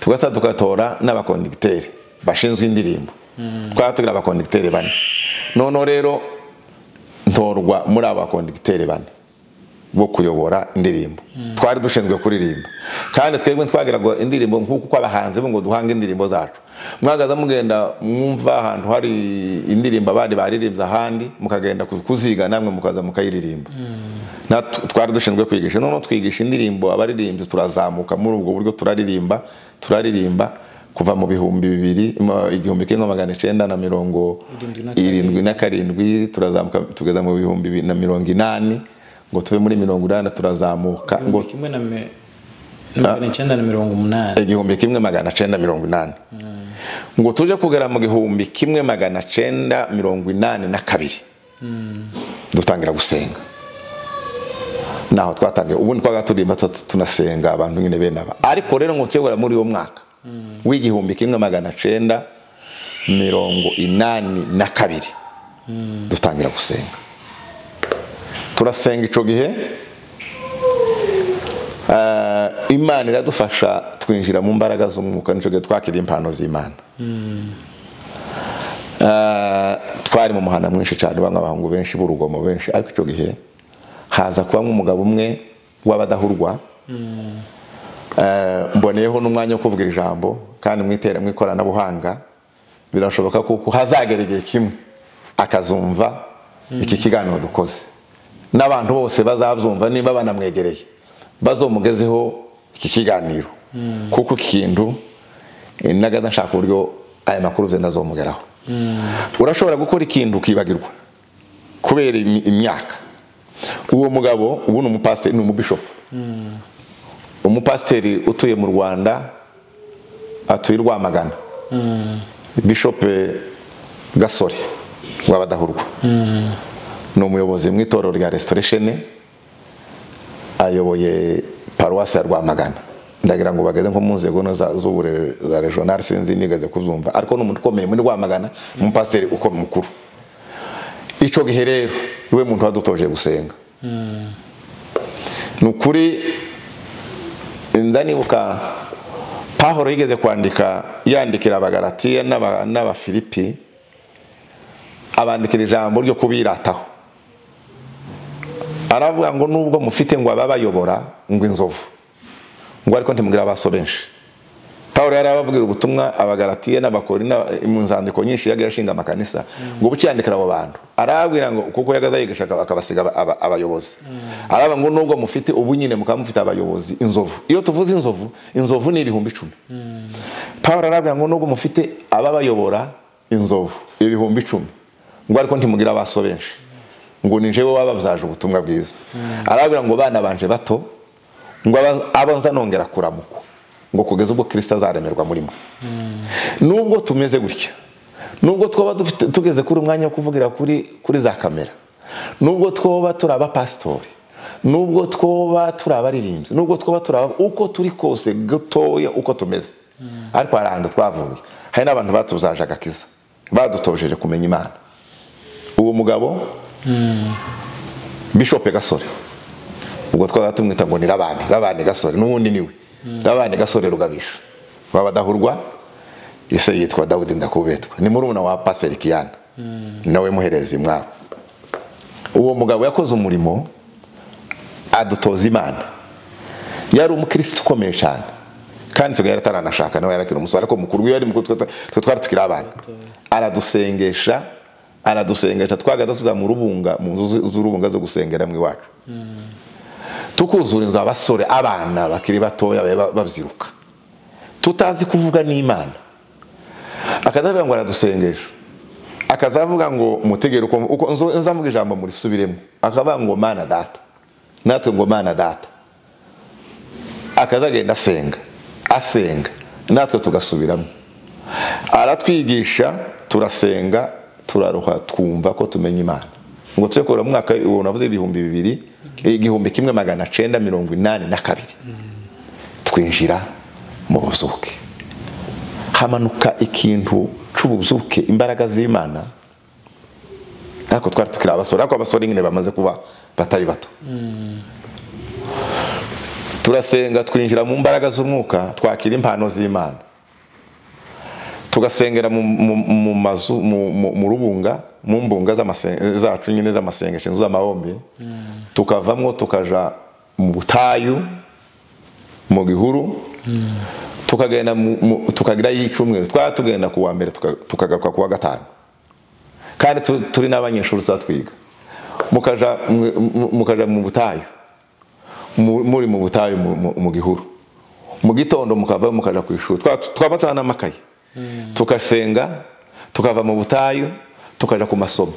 tugahita tugatora n'abakondegiteri bashinzwe indirimbo. Twaba tugira abakondegiteri bane. Noneho rero ntorwa muri abo bakondegiteri bane. Bo kuyobora indirimbo. Twari dushinzwe kuririmba kandi twebwe twagiraga indirimbo nk'uko uko abahanzi bo ngo duhange indirimbo zacu mwagaza mugenda mwumva ahantu hari indirimbo abandi baririmbye ahandi mukagenda ku- kuziga namwe mukaza mukayiririmba twari dushinzwe kwigisha. Noneho twigisha indirimbo abaririmbyi turazamuka muri ubwo buryo turaririmba turaririmba kuva mu bihumbi bibiri igihumbi kimwe magana icyenda na mirongo Irindwi na karindwi. turazamuka tugeza mu bihumbi na mirongo inani ngo tuve muri mirongo inani turazamuka. Ngo igihumbi kimwe na me- na magana icyenda na mirongo umunani igihumbi kimwe magana cyenda mirongo inani. Ngo tuje kugera mu gihumbi kimwe magana cyenda mirongo inani na kabiri. Dutangira gusenga. Naho twatangiye ubundi twaga turimba tu- tunasenga abantu nyine bene aba ariko rero ngo ukebura muri uwo mwaka w'igihumbi kimwe magana cenda mirongo inani na kabiri dutangira gusenga. Turasenga icyo gihe eh, imana iradufasha twinjira mu mbaraga z'umwuka ni cyo gihe twakiriye impano z'imana. Eh, twari mu muhanda mwinshi cyane bamwe abahungu benshi b'urugomo benshi ariko icyo gihe haza kubamo umugabo umwe w'abadahurwa. Eh, mboneyeho n'umwanya wo kuvuga ijambo kandi mu ikoranabuhanga birashoboka kuko hazagera igihe kimwe akazumva iki kiganiro dukoze. N'abantu bose bazabyumva niba banamwegereye bazomugezeho iki kiganiro. Kuko iki kintu eh, naga nashaka uburyo aya makuru ze ndazomugeraho urashobora gukora ikintu ukibagirwa kubera imyaka. Uwo mugabo ubu ni umupasiteri ni umubishopu umupasiteri utuye mu rwanda atuye i rwamagana. Bishope gasore w'abadahurwa ni umuyobozi mu itorero rya restoration ayoboye paruwasi ya rwamagana. Ndagira ngo bageze nko mu nzego z'uburere za regional sinzi nigeze kubyumva. Ariko ni umuntu ukomeye muri rwamagana umupasiteri ukomeye mukuru. Icyo gihe rero ni we muntu wadutoje gusenga. Ni ukuri ndanibuka pahoro yigeze kwandika yandikira abagaratiya n'aba- n'abafilipi abandikira ijambo ryo kubirataho. Aravuga ngo nubwo mufite ngo ababayobora ngo inzovu. Ngo ariko ntimubwire abaso benshi. Pawulo yari ababwira ubutumwa abagaratiye n'abakori na- mu nzandiko nyinshi yagiye ashinga amakanisa. Ngo bucyandikira abo bantu. Arababwira ngo kuko yagaza yigisha akaba- akabasiga aba- aba- abayobozi. Aravuga ngo nubwo mufite ubu nyine mukaba mufite abayobozi. Inzovu. Iyo tuvuze inzovu inzovu ni ibihumbi icumi. Pawulo arababwira ngo nubwo mufite ababayobora inzovu ibihumbi icumi. Ngo ariko ntimugire abaso benshi. Ngo ni jewe wababyaje ubutumwa bwiza. Arababwira ngo bana banje bato ngo aba- abo nza nongera kuramukwa. Ngo kugeza ubwo kirisita azaremerwa muri mwe nubwo tumeze gutya nubwo twaba tugeze kuri umwanya wo kuvugira kuri kuri za kamera nubwo twoba turaba abapasitori nubwo twoba turi abaririmbyi nubwo twoba turi aba- uko turi kose gatoya uko tumeze. Ariko hari twavuye hari n'abantu batuzaje agakiza badutojeje kumenya imana. Uwo mugabo bishope gasore ubwo twaba tumwita ngo ni rabani rabani gasore n'ubundi niwe rabani gasore rugabisha wabadahurwa ise yitwa dawudi ndakubetwa. Ni murumuna wa paseri kiyana nawe muhereza mwabo. Uwo mugabo yakoze umurimo adutoza imana. Yari umukirisitu ukomeye cyane. Kandi tugari ataranashaka nawe yarakira umusore. Ariko mukuru we yari mukuru twe twari tukiri abana. Aradusengesha aradusengesha. Twagaza tuza mu rubunga mu nzu z'urubunga zo gusengeramo iwacu. Tukuzura inzu abasore abana bakiri batoya babyiruka. Tutazi kuvuga n'imana. Akazavuga ngo aradusengesha. Akazavuga ngo mutegere uko nzavuga ijambo murisubiremo. Akavuga ngo mana data. Natwe ngo mana data. Akazagenda asenga asenga. Natwe tugasubiramo. Aratwigisha turasenga turaruha twumva ko tumenya imana. Ngo tujye kubura mu mwaka uwo navuze ibihumbi bibiri igihumbi kimwe magana cyenda mirongo inani na kabiri. Twinjira mu buzuke hamanuka ikintu c'ubuzuke imbaraga z'imana. Ariko twari tukiri abasore ariko abasore nyine bamaze kuba batari bato. Turasenga twinjira mu mbaraga z'umwuka twakira impano z'imana. Tugasengera mu, mazu mu rubunga mu mbunga zacu nyine z'amasengesho inzu z'amahombe tukavamwo tukaja mu butayu mu gihuru tukagenda tukagira y'icumweru. Twaba tugenda ku wa mbere tuka- tukagaruka ku wa gatanu. Kandi tu- turi n'abanyeshuri tuba twiga. Mukaja mu- butayu. Mu- muri mu butayu mu- gihuru. Mu gitondo mukava mukaja ku ishuri. Twa- twaba turi n'amakaye tugasenga tukava mu butayu tukaja ku masomo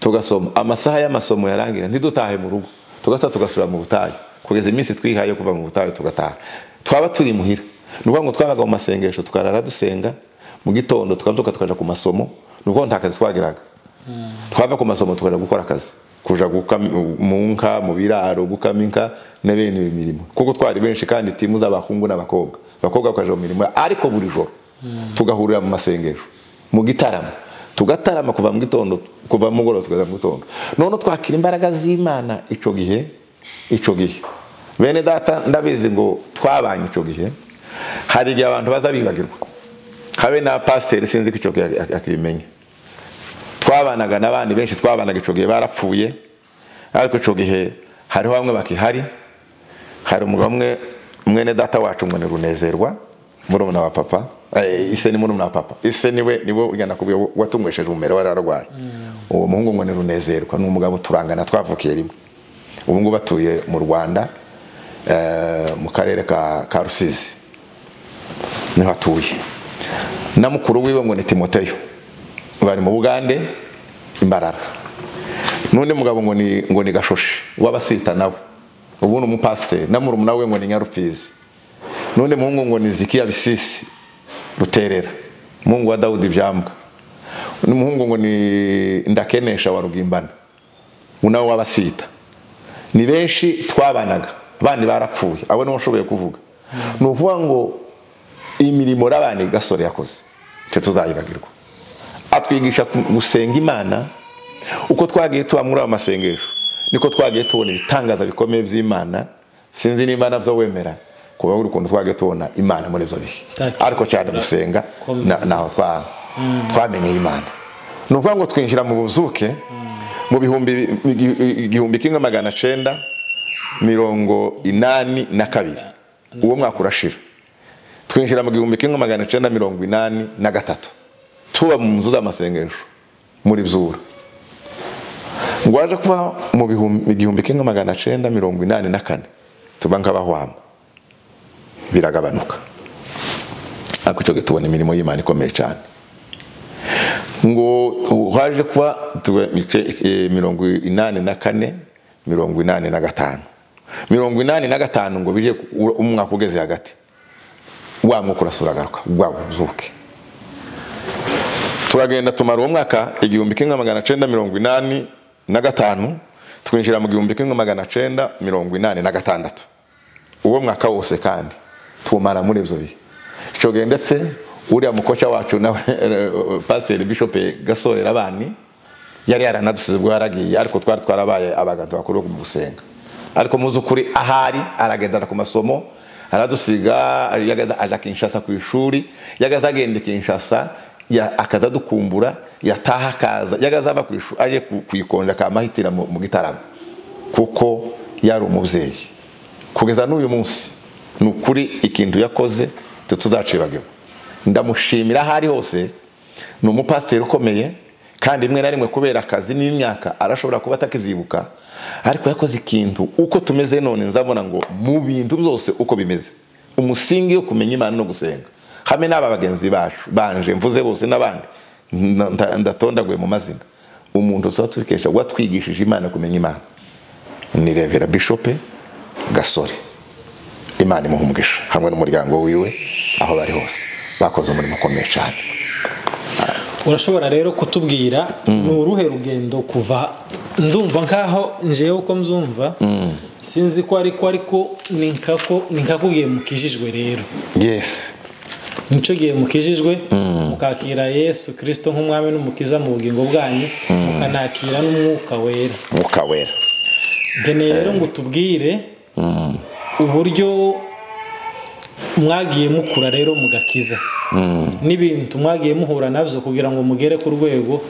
tugasoma amasaha y'amasomo yarangira. Ntidutahe mu rugo. Tugasa tugasubira mu butayu. Kugeza iminsi twihaye kuva mu butayu tugataha. Twaba turi muhira. Ni ukuvuga ngo twabaga mu masengesho tukarara dusenga. Mu gitondo tukabyuka tukaja ku masomo. Ni ukuvuga nta kazi twagiraga. Twava ku masomo tukaja gukora akazi. Kuja mu nka mu biraro gukama inka n'ibindi mirimo. Kuko twari benshi kandi timu z'abahungu n'abakobwa. Abakobwa bakaja mu mirimo. Ariko buri joro tugahurira mu masengesho. Mu gitaramo. Tugatarama kuva mu gitondo kuva mu mugoroba tukageza mu gitondo. None twakira imbaraga z'imana ico gihe ico gihe. Bene data ndabizi ngo twabanye ico gihe. Hari igihe abantu baza bibagirwa. Habe na pasiteri sinzi ko ico gihe akibimenya. Twabanaga n'abandi benshi twabanaga ico gihe barapfuye ariko ico gihe hariho bamwe bakihari. Hari umugabo umwe mwene data wacu ngo ni runezerwa. Murumuna wa papa. Eh, ise ni murumuna wa papa. Ise ni we ni we ujyana kubyo watumwesheje umumero wari ararwaye uwo muhungu ngo ni runezerwa ni umugabo turangana twavukiye rimwe. Ubu ngubu batuye mu rwanda eh, mu karere ka, rusizi. Niho atuye. Na mukuru wiwe ngo ni timoteyo. Bari mu bugande imbarara n'undi mugabo ngo ni ngo ni gashoshi w'abasita nawe. Ubu ni umupasiteri. Na murumuna we ngo ni nyarupfizi n'undi muhungu ngo ni zikiya bisisi ruterera. Umuhungu wa dawudi byambwa n'umuhungu ngo ni ndakenesha wa rugimbana. Nawe w'abasita. Ni benshi twabanaga. Abandi barapfuye. Abo nibo nshoboye kuvuga. Ni ukuvuga ngo imirimo n'abandi gasore yakoze icyo tuzayibagirwa. Atwigisha gusenga imana uko twagiye tuba muri ayo masengesho. Niko twagiye tubona ibitangaza bikomeye by'imana. Sinzi nimba na byo wemera. Kuba buri ukuntu twagiye tubona imana muri ibyo bihe. Ariko cyane gusenga naho twamenye imana. Ni ukuvuga ngo twinjira mu buzuke mu bihumbi igihumbi kimwe magana cyenda mirongo inani na kabiri. Uwo mwaka urashira. Twinjira mu gihumbi kimwe magana cyenda mirongo inani na gatatu. Tuba mu nzu z'amasengesho muri byura ngo waje kuba mu igihumbi kimwe magana cyenda mirongo inani na kane tuba nk'abahwama biragabanuka ariko icyo gihe tubona imirimo y'imana ikomeye cyane ngo waje kuba mirongo inani na kane mirongo inani na gatanu mirongo inani na gatanu ngo bije umwaka ugeze hagati wa mwuka urasura agaruka bwa buzuke turagenda tumara uwo mwaka igihumbi kimwe magana cyenda mirongo inani na gatanu twinjira mu gihumbi kimwe magana cyenda mirongo inani na gatandatu uwo mwaka wose kandi. Tuwumara muri ibyo bihe. Gihe ndetse uriya mukoca wacu nawe pasiteri bishope gasorera abani yari yaranadusize ubwo yaragiye ariko twari twarabaye abaganga bakuru mu gusenga. Ariko muzi ukuri ahari aragendana ku masomo aradusiga aja kinshasa ku ishuri yagaze agenda kinshasa akaza dukumbura yataha akaza yagaze ava ku ishuri aje kuyikonja akamahitira mu gitaramo. Kuko yari umubyeyi. Kugeza n'uyu munsi ni ukuri ikintu yakoze tuzacibagirwa ndamushimira aho ari hose ni umupasiteri ukomeye kandi rimwe na rimwe kubera akazi n'imyaka arashobora kuba atakibyibuka ariko yakoze ikintu uko tumeze none nzabona ngo mu bintu byose uko bimeze. Umusingi wo kumenya imana no gusenga hamwe n'aba bagenzi bacu banje mvuze bose n'abandi ndatondaguye mu mazina. Umuntu tuba tubikesha watwigishije imana kumenya imana. Ni revera bishope gasore. Imana imuha umugisha hamwe n'umuryango wiwe aho bari hose bakoze umurimo ukomeye cyane urashobora rero kutubwira ni uruhe rugendo kuva ndumva nkaho njewe uko mzumva sinzi ko ariko ariko ni nkakubwiye mukijijwe rero yesi nicyo gihe mukijijwe mukakira yesu kirisito nk'umwami n'umukiza mu bugingo bwanyu mukanakira n'umwuka wera umwuka wera rero ngo uburyo mwagiye mukura rero mugakiza. N'ibintu mwagiye muhura na byo kugira ngo mugere ku rwego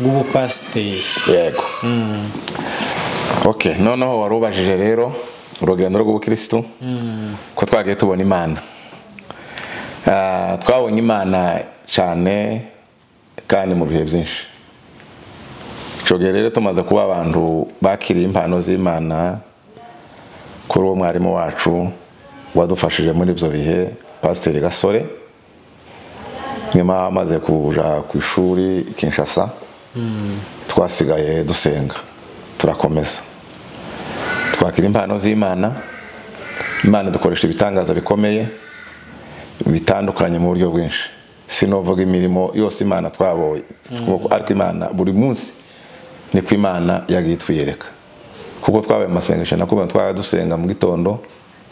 rw'ubupasiteri. Yego. Ok noneho wari ubajije rero urugendo rw'ubukirisitu ko twagiye tubona imana. Twabonye imana cyane kandi mu bihe byinshi. Gihe rero tumaze kuba abantu bakiriye impano z'imana kuri uwo mwarimu wacu wadufashije muri ibyo bihe pasiteri gasore. Nyuma amaze kuja ku ishuri kinshasa twasigaye dusenga turakomeza. Twakira impano z'imana. Imana dukoresha ibitangaza bikomeye bitandukanye mu buryo bwinshi. Sinovuga imirimo yose imana twaboye. Ariko imana buri munsi niko imana yagiye twiyereka kuko twabaye amasengesho nakubona twaba dusenga mu gitondo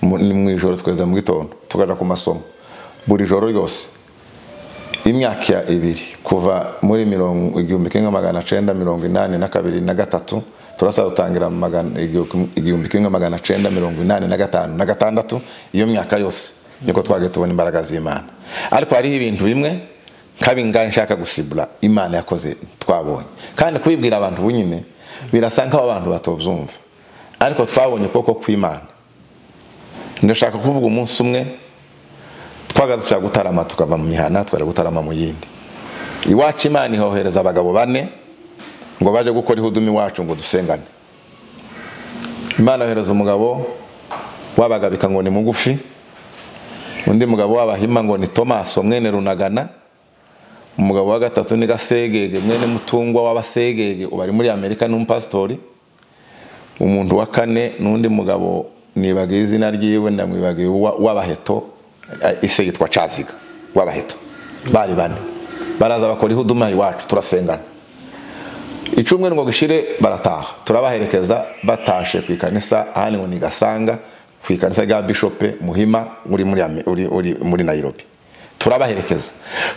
mu ijoro tukageza mu gitondo tukaja ku masomo. Buri joro ryose imyaka ibiri kuva muri mirongo igihumbi kimwe magana cyenda mirongo inani na kabiri na gatatu turasa dutangira igihumbi kimwe magana cyenda mirongo inani na gatanu na gatandatu iyo myaka yose niko twagiye tubona imbaraga z'imana. Ariko hariho ibintu bimwe nk'abingahe nshaka gusibura imana yakoze twabonye. Kandi kubibwira abantu ubu nyine birasa nk'aho abantu batobyumva ariko twabonye ukuboko kw'imana ndashaka kuvuga umunsi umwe twaga dushaka gutarama tukava mu mihana twari gutarama mu yindi. Iwacu imana ihohereza abagabo bane ngo baje gukora ihudumi iwacu ngo dusengane. Imana yohereza umugabo w'abagabika ngo ni mugufi. Undi mugabo w'abahima ngo ni tomaso mwene runagana. Umugabo wa gatatu ni gasegege mwene mutungwa w'abasegege ubu ari muri amerika n'umupasitori umuntu wa kane n'undi mugabo nibagiwe izina ryiwe ndamwibagiwe wa- w'abaheto ise yitwa caziga w'abaheto. Bari bane. Baraza bakora ihuduma iwacu turasengana. Icumweru ngo gishire barataha. Turabaherekeza batashe ku ikanisa ahandi ngo ni gasanga ku ikanisa rya bishope muhima uri muri nairobi. Turabaherekeza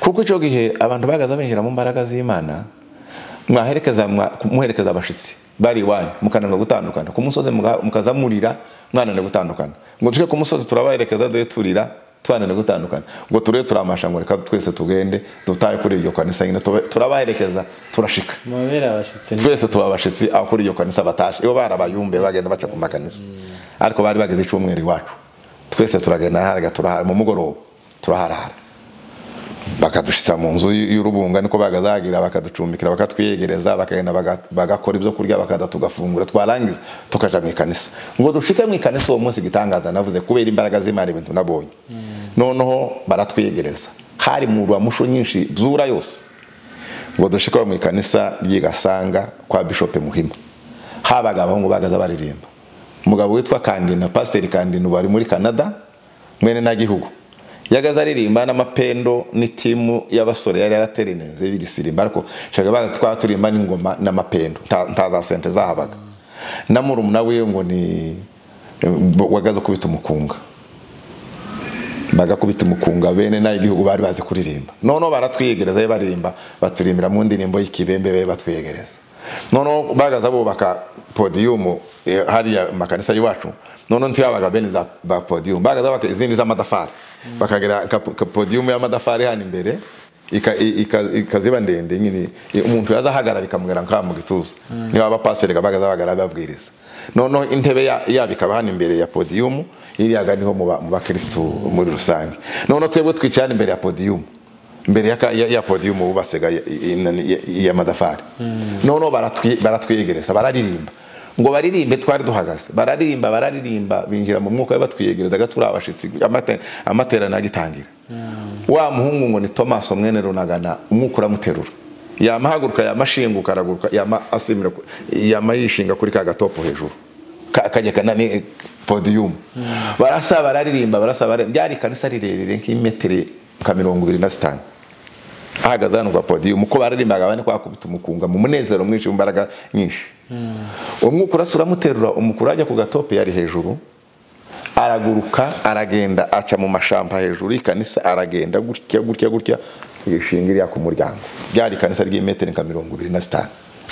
kuko icyo gihe abantu bagaza binjira mu mbaraga z'imana mwaherekeza mwa- muherekeza abashitsi. Bari iwanyu mukananirwa gutandukana. Ku musozi muga- mukaza murira mwananiwe gutandukana. Ngo tujye ku musozi turabaherekeza duhe turira twananiwe gutandukana. Ngo turebe turamasha ngo reka twese tugende dutahe kuri iryo kanisa nyine. Turabaherekeza turashika. Abashyitsi twese tuba abashitsi aho kuri iryo kanisa batashe. Iyo barabayumbe bagenda baca ku makanisa. Ariko bari bageze icumweru iwacu twese turagenda hariga turahara mu mugoroba turaharara bakadushitsa mu nzu y'urubunga niko bagazagira bakaducumbikira bakatwiyegereza bakagenda baga- bagakora ibyo kurya bakaza tugafungura twarangiza tukaja mu ikanisa. Ngo dushike mu ikanisa uwo munsi igitangaza navuze kubera imbaraga z'imana ibintu nabonye. Noneho baratwiyegereza. Hari mu rwamusho nyinshi zura yose. Ngo dushike mu ikanisa ry'igasanga kwa bishope muhima. Habaga abahungu bagaza baririmba. Umugabo witwa kandina pasiteri kandina ubu ari muri canada mwene na gihugu yagaze aririmba n'amapendo n'itimu y'abasore. Yari yaratereneze y'igisirimba ariko shaka baga twaba turimba n'ingoma n'amapendo. Nta nta za sente zahabaga. Na murumuna wiwe ngo ni wagaze kubita umukunga. Bagakubita umukunga bene n'ay'igihugu bari bazi kuririmba. Noneho baratwiyegereza baririmba baturimbira mu ndirimbo y'ikibembe be batwiyegereza. Noneho bagaza bubaka podiyumu eh, hariya makanisa y'iwacu. Noneho ntiyabaga bene za podiyumu bagaza bubaka izindi z'amadafari bakagira ka- ka podiyumu y'amadafari hano imbere ikaziba ndende nyine umuntu yaza ahagarara ikamugera nka mu gituza niba abapaseri bagaza bahagarara babwiriza noneho intebe ya- yabo ikaba hano imbere ya podiyumu iriyaga ni ho mu ba- mu bakirisitu muri rusange noneho twebwe twicara hano imbere ya podiyumu imbere ya, podiyumu bubasega y'amadafari noneho baratwi- baratwiyegereza bararirimba ngo baririmbe twari duhagaze. Bararirimba bararirimba binjira mu mwuka batwiyegerezaga turi abashitsi. Amate- amateraniro agitangira wa muhungu ngo ni tomaso mwene runagana umwuka uramuterura. Yama ahaguruka yama ashinguka araguruka yama asimira yama yishinga kuri ka gatopo hejuru. Ka- kajya kanani podiyumu barasa bararirimba barasa byari ikanisa rirerire nk'imetero nka mirongo ibiri na sitani ahagaze hano kwa podiyumu uko baririmbaga bane kwakubita umukunga mu munezero mwinshi mu mbaraga nyinshi. Umwuka urasa uramuterura umukuru ajya ku gatope yari hejuru araguruka aragenda aca mu mashamba hejuru y'ikanisa aragenda gutya gutya gutya yishinga iriya ku muryango. Byari ikanisa ry'imetero nka mirongo ibiri na sitani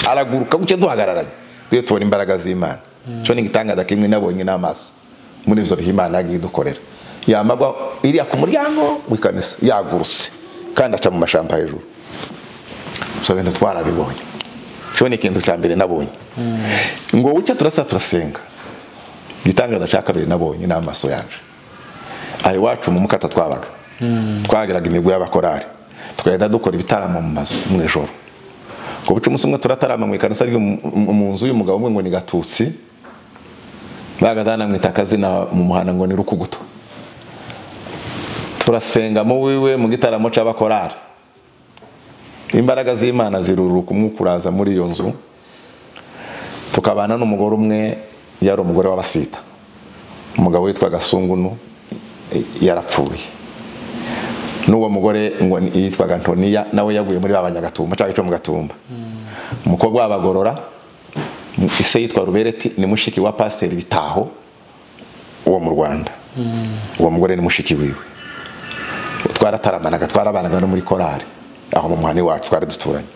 araguruka gutya duhagararanye tujye tubona imbaraga z'imana. Cyo ni igitangaza kimwe nabonye n'amaso. Muri ibyo bihe imana yagiye idukorera. Yamagwa iriya ku muryango w'ikanisa yagurutse. Kandi aca mu mashamba hejuru. Ibyo bintu twarabibonye cyo ni ikintu cya mbere nabonye ngo bucya turasa turasenga. Igitangaza cya kabiri nabonye n'amaso yaje aha iwacu mu mukata twabaga. Twagiraga imigwi y'abakorari. Tukagenda dukora ibitaramo mu mazu mu ijoro ngo buca umunsi umwe turatarama mu ikanisa mu- nzu y'umugabo umwe ngo ni gatutsi. Bagazana mwita akazina mu muhanda ngo ni rukuguto. Turasenga mu wiwe mu gitaramo c'abakorari imbaraga z'imana ziruruka umwuka uraza muri iyo nzu tukabana n'umugore umwe yari umugore w'abasita. Umugabo witwa gasungunu yarapfuye. N'uwo mugore yitwaga ntoniya nawe yaguye muri ba banyagatumba cyangwa cyo mu gatumba. Umukobwa w'abagorora ise yitwa rubereti ni mushiki wa pasiteri bitaho uwo mu rwanda. Uwo mugore ni mushiki wiwe. Twarataramanaga twarabanaga no muri korari aho mu muhani wacu twari duturanye.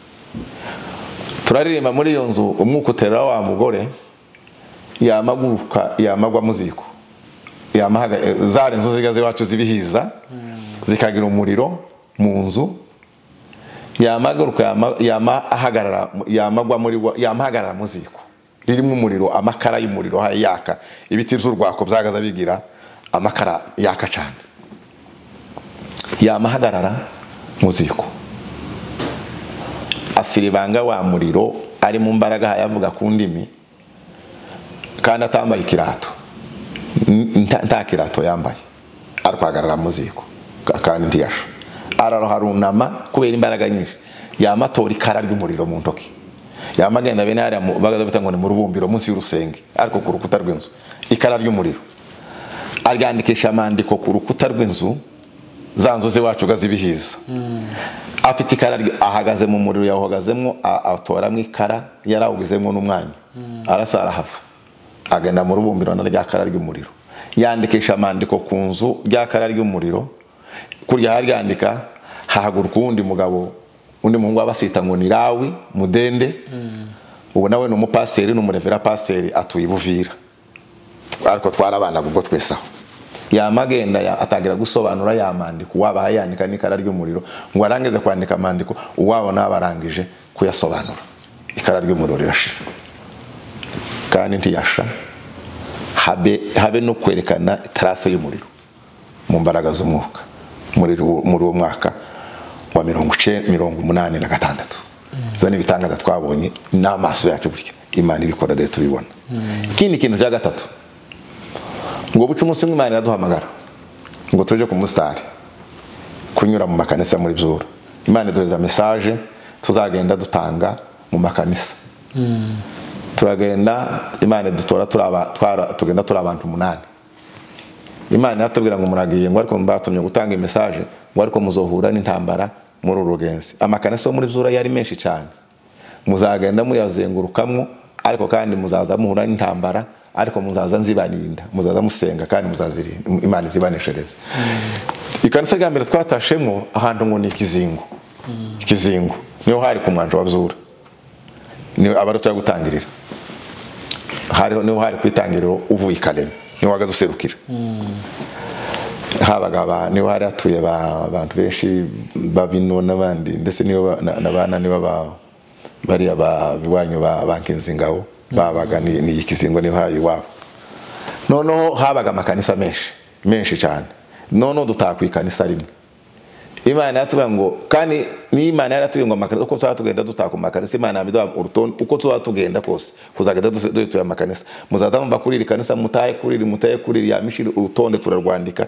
Turaririmba muri iyo nzu umwuka utera wa mugore yamaguruka yamagwa mu ziko yamahaga zari inzu zigaze iwacu zibihiza zikagira umuriro mu nzu. Yamaguruka yama- yamahagarara yamagwa muri yamahagarara mu ziko ririmo umuriro amakara y'umuriro yaka. Ibiti by'urwako byagaza bigira amakara yaka cyane yamahagarara mu ziko asiribanga wa muriro ari mu mbaraga hayavuga ku ndimi kandi atambaye ikirato. Nta kirato yambaye. Arwagarara mu ziko ka- kandi ntiyasha araharunama kubera imbaraga nyinshi. Yamatora ikara ry'umuriro mu ntoki. Yamagenda bene hariya bagaza bita ngo ni mu rubumbiro munsi y'urusenge ariko ku rukuta rw'inzu. Ikara ry'umuriro. Aryandikisha amandiko ku rukuta rw'inzu za nzu z'iwacu gazibihiza afite ikara ahagaze mu muriro yawuhagazemo atoramo ikara yarawugizemo n'umwanya. Arasa arahava. Agenda mu rubumbiro na rya kara ry'umuriro. Yandikisha amandiko ku nzu rya kara ry'umuriro. Kurya haryandika hahaguruka uwundi mugabo undi muhungu w'abasita ngo ni rawi mudende. Ubu nawe ni umupasiteri ni umurevera pasiteri atuye i ariko twarabanaga ubwo twese aho. Yamagenda ya- atangira gusobanura ya mandiko uwaba yandika n'ikara ry'umuriro. Ngo arangize kwandika amandiko uwabo nawe arangije kuyasobanura. Ikara ry'umuriro rirashira kandi ntiyasha. Habe, habe no kwerekana tarase y'umuriro. Mu mbaraga z'umwuka. Muri uwo mwaka wa mirongo mirongo umunani na gatandatu. Ibyo ni ibitangaza twabonye n'amaso yacu burya imana ibikora dore tubibona. Ikindi kintu cya gatatu. Ngo buce umunsi umwe imana iraduhamagara ngo tuje ku musitari kunyura mu makanisa muri byura imana iduhereza mesaje tuzagenda dutanga mu makanisa. Turagenda imana dutora turi aba- twara- tugenda turi abantu umunani. Imana iratubwira ngo muragiye ngo ariko mbatumye gutanga mesaje ngo ariko muzohura n'intambara muri uru rugenzi. Amakanisa yo muri byura yari menshi cyane. Muzagenda muyazengurukamwo ariko kandi muzaza muhura n'intambara ariko muzaza nzibaninda muzaza musenga kandi muzazirinda imana izibaneshereza ikanisa rya mbere twatashemo ahantu ngo ni ikizingo. Ikizingo. Niho hari ku mwanja wa ni ho aba tujya gutangirira. Niho hari ku itangiriro uvuye i kareme ni ho wagaze userukira. Habaga aba- ni ho hari hatuye ba- abantu benshi babino n'abandi ndetse n'abana nibo ba- bariya ba- iwanyu ba bankizingabo babaga ni ni ikizingo niho hayi wabo noneho habaga amakanisa menshi menshi cyane noneho dutakwikanisa rimwe. Imana yatubwira ngo kandi ni imana yaratubwiye ngo amakanisa uko tuzaba tugenda dutaka makanisa? Imana yabiduha urutonde uko tuzaba tugenda kose kuzagenda dutuye amakanisa muzaza mumva kuri iri kanisa mutaye kuri iri mutaye kuri iri yamishiri urutonde turarwandika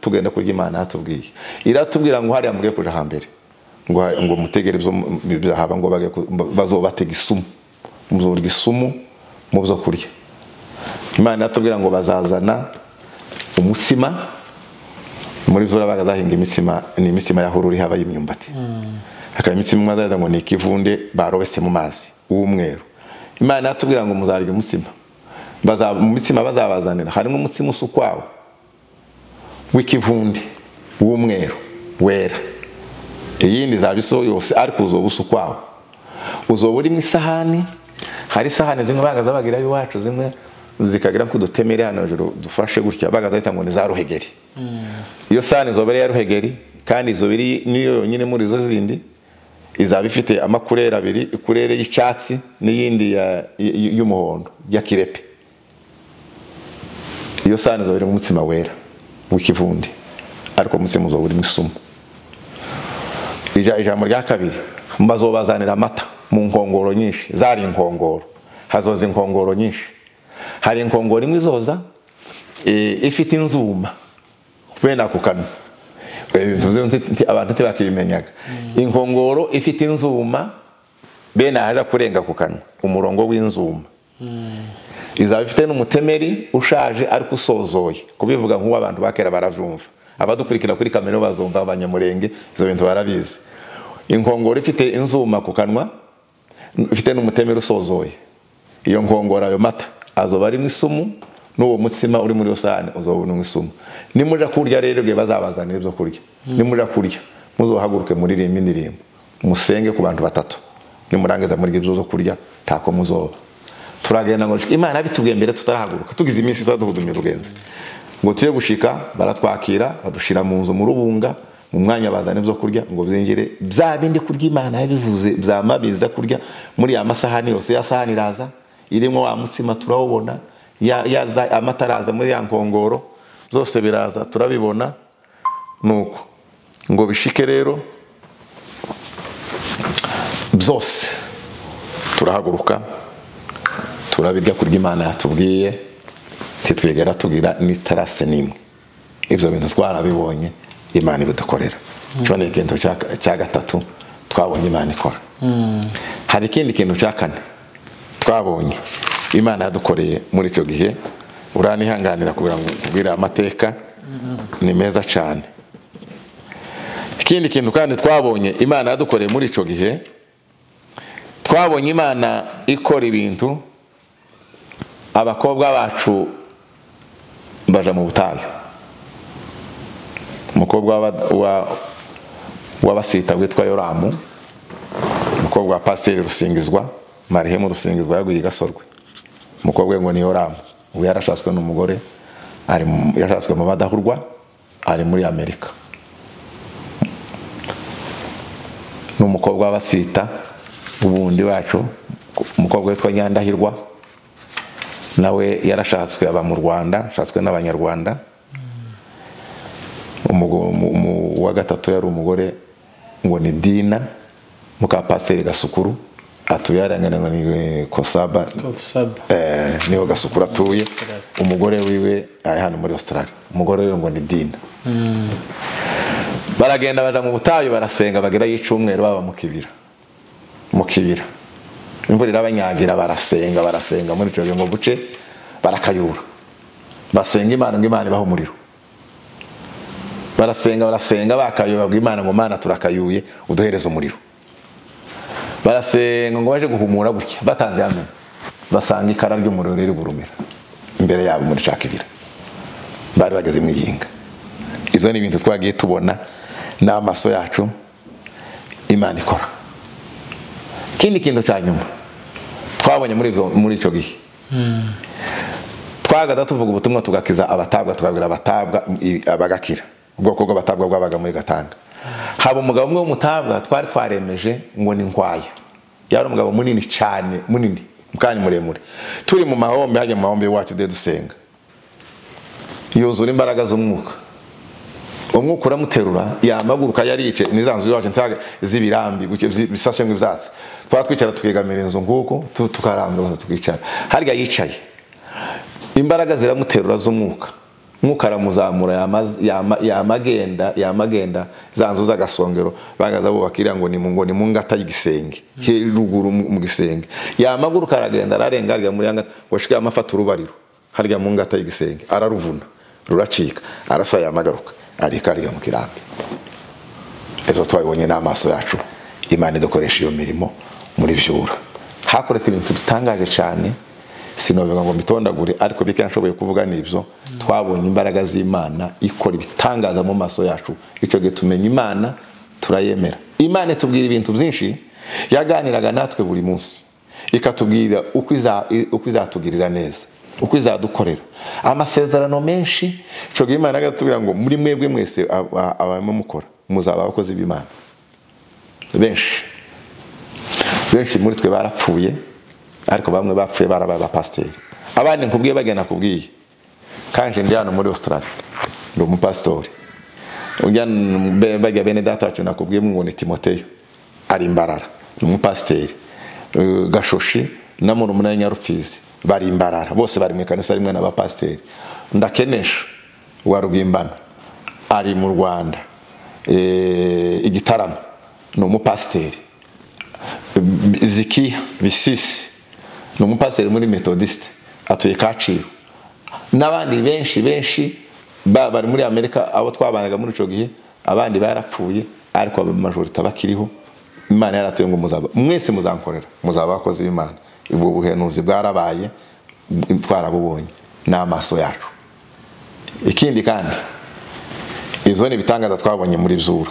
tugenda kuri imana yatubwiye. Iratubwira ngo hariya mugiye kuja hambere ngo ngo mutegere ibyo bizahaba ngo bazobatega isumu muzorya isumu mu byo kurya. Imana yatubwira ngo bazazana umutsima muri byo baga zahinga imitsima ni imitsima ya hururi haba y'imyumbati hakaba imitsima imwe azaza ngo ni ikivunde barobese mu mazi w'umweru imana yatubwira ngo muzarya umutsima Baza- mu mitsima bazabazanira. Harimo umutsima usukwawo w'ikivunde w'umweru wera. Iyindi zaba iso yose ariko uzoba usukwawo uzoba urimo isahani hari isahani zimwe bagaza bagira iwacu zimwe zikagira nk'udutemere hano hejuru dufashe gutya. Bagaza bahita ngo ni za ruhegeri. Iyo sahane izoba ari ya ruhegeri kandi zo biri niyo yonyine muri izo zindi izaba ifite amakurere abiri ikurere y'icyatsi n'iyindi ya- y'umuhondo ya kirepe. Iyo izoba mu umutsima wera w'ikivundi ariko umutsima isumu Ija- ijambo rya kabiri bazobazanira amata mu nkongoro nyinshi. Zari inkongoro. Hazoza inkongoro nyinshi. Hari inkongoro imwe izoza eh, ifite inzuma. Bene ako kanwa. Abantu ntibakibimenyaga. Inkongoro ifite inzuma bene ahaja kurenga ku kanwa. Umurongo w'inzuma. Izaba ifite n'umutemeri ushaje ariko usozoye. Kubivuga nk'uwo abantu ba kera baravyumva abadukurikira kuri kamera bazumva abanyamurenge ibyo bintu barabizi. Inkongoro ifite inzuma ku kanwa ifite n'umutemeri usozoye. Iyo nkongoro ayo mata azoba arimo isumu n'uwo mutsima uri muri sahani uzoba urimo isumu nimuja kurya rero igihe bazabazanira ibyo kurya. Nimuja kurya muzohaguruke muririmba indirimbo. Musenge ku bantu batatu. Nimurangiza muri ibyo byo kurya ntako muzoba. Turagenda ngo imana bitubwiye mbere tutarahaguruka. Tugize iminsi tutaduhudumye urugenzi. Ngo tujye gushika baratwakira badushira mu nzu mu rubunga mu mwanya bazana ibyo kurya ngo byinjire. Bya bindi kurya imana yabivuze byama biza kurya muri ya masahani yose ya sahani iraza irimo wa mutsima turawubona ya, yaza amata araza muri ya nkongoro byose biraza turabibona. Nuko ngo bishike rero byose turahaguruka turabirya kurya imana yatubwiye ntitwigera tugira n'itarase n'imwe. Ibyo bintu twarabibonye imana ibidukorera cyo ni ikintu cya- gatatu? Twabonye imana ikora. Hari ikindi kintu cya kane? Twabonye. Imana yadukoreye muri icyo gihe. Uranihanganira kugira ngo kubwire amateka. Ni meza cyane ikindi kintu kandi twabonye imana yadukoreye muri icyo gihe. Twabonye imana ikora ibintu abakobwa bacu baja mu butayu. Umukobwa wa- wa- w'abasita witwa yoramu umukobwa wa pasiteri rusingizwa marihemu rusingizwa yaguye i gasorwe. Umukobwa we ngo ni yoramu. Ubu yarashatswe n'umugore yashatswe mu badahurwa ari muri amerika. N'umukobwa w'abasita ubundi wacu umukobwa witwa nyandahirwa nawe yarashatswe aba mu rwanda ashatswe n'abanyarwanda. Uwa gatatu yari umugore ngo ni dina muka pasiteri gasukuru atuye yarangana ngo ni kosaba. Kofsab. eh, ni ho gasukuru atuye. Umugore wiwe ari hano muri australia. Umugore wiwe ngo ni dina. Baragenda baja mu butayu barasenga bagera y'icumweru baba mu kibira. Mu kibira. Imvura irabanyagira barasenga barasenga muri icyo gihe ngo buce barakayura. Basenga imana ngo imana ibaho umuriro. Barasenga barasenga bakayuye babwira imana ngo mana turakayuye uduhereze umuriro. Barasenga ngo baje guhumura gutya. Batanze hamwe. Basanga ikara ry'umuriro riri burumira. Imbere yabo muri ca kibira. Bari bageze mu ihinga. Ibyo ni ibintu twagiye tubona n'amaso yacu imana ikora. Ikindi kintu cya nyuma twabonye muri icyo gihe. Twagaza tuvuga ubutumwa tugakiza abatabwa tukabwira abatabwa bagakira ubwoko bw'abatabwa bwabaga muri gatanga. Haba umugabo umwe w'umutabwa twari twaremeje ngo ni nkwaya. Yari umugabo munini cyane munini kandi muremure. Turi mu mahombe hajya mu mahombe iwacu de dusenga. Yuzura imbaraga z'umwuka. Umwuka uramuterura yamaguruka yari yicaye ni za nzu iwacu ntaga z'ibirambi gutya, zi- bisashemo ibyatsi twaba twicara tukegamira inzu nguko tu- tukarambura tukicara. Harya yicaye. Imbaraga ziramuterura z'umwuka. Umwuka aramuzamura yama- yama- yamagenda yamagenda za nzu z'agasongero bagaza bubaka iriya ngo ni mu ngo ni mu ngata y'igisenge. He- ruguru mu gisenge. Yamaguruka aragenda ararenga harya muri ya ngata ngo ashike amafata urubariro harya mu ngata y'igisenge. Araruvuna ruracika arasa yamagaruka arika harya mu kirambi. Ibyo twabibonye n'amaso yacu. Imana idukoresha iyo mirimo muri byura. Hakoretse ibintu bitangaje cyane sinovuga ngo mbitondagure ariko bike nashoboye kuvuga ni byo twabonye imbaraga z'imana ikora ibitangaza mu maso yacu. Icyo gihe tumenya imana turayemera. Imana itubwira ibintu byinshi yaganiraga natwe buri munsi. Ikatubwira uko iza- uko izatugirira neza uko izadukorera. Amasezerano menshi icyo gihe imana igatubwira ngo muri mwebwe mwese aba- abarimo mukora muzaba abakozi b'imana. Benshi. Benshi muri twe barapfuye. Ariko bamwe bapfuye barabaye abapasiteri. Abandi nkubwiye bagenda kubwiye kanje ndi hano muri australia. Ndi umupasitori bajya bene data wacu nakubwiye ngo ni timoteyo. Ari imbarara. Ni umupasiteri. Eh, gashoshi na murumuna nyarufizi. Bari imbarara. Bose bari mu ikanisa rimwe n'abapasiteri ndakenesha. Wa rwimbana ari mu rwanda. Eh, igitaramo ni umupasiteri. Zikiya bisisi ni umupasiteri muri metodisite atuye kacyiru n'abandi benshi benshi ba- bari muri amerika abo twabanaga muri icyo gihe abandi barapfuye ariko amajorita bakiriho imana yaratuye ngo mwese muzankorera muzaba abakozi b'imana ubwo buhenuzi bwarabaye twarabubonye n'amaso yacu ikindi kandi ibyo ni ibitangaza twabonye muri zura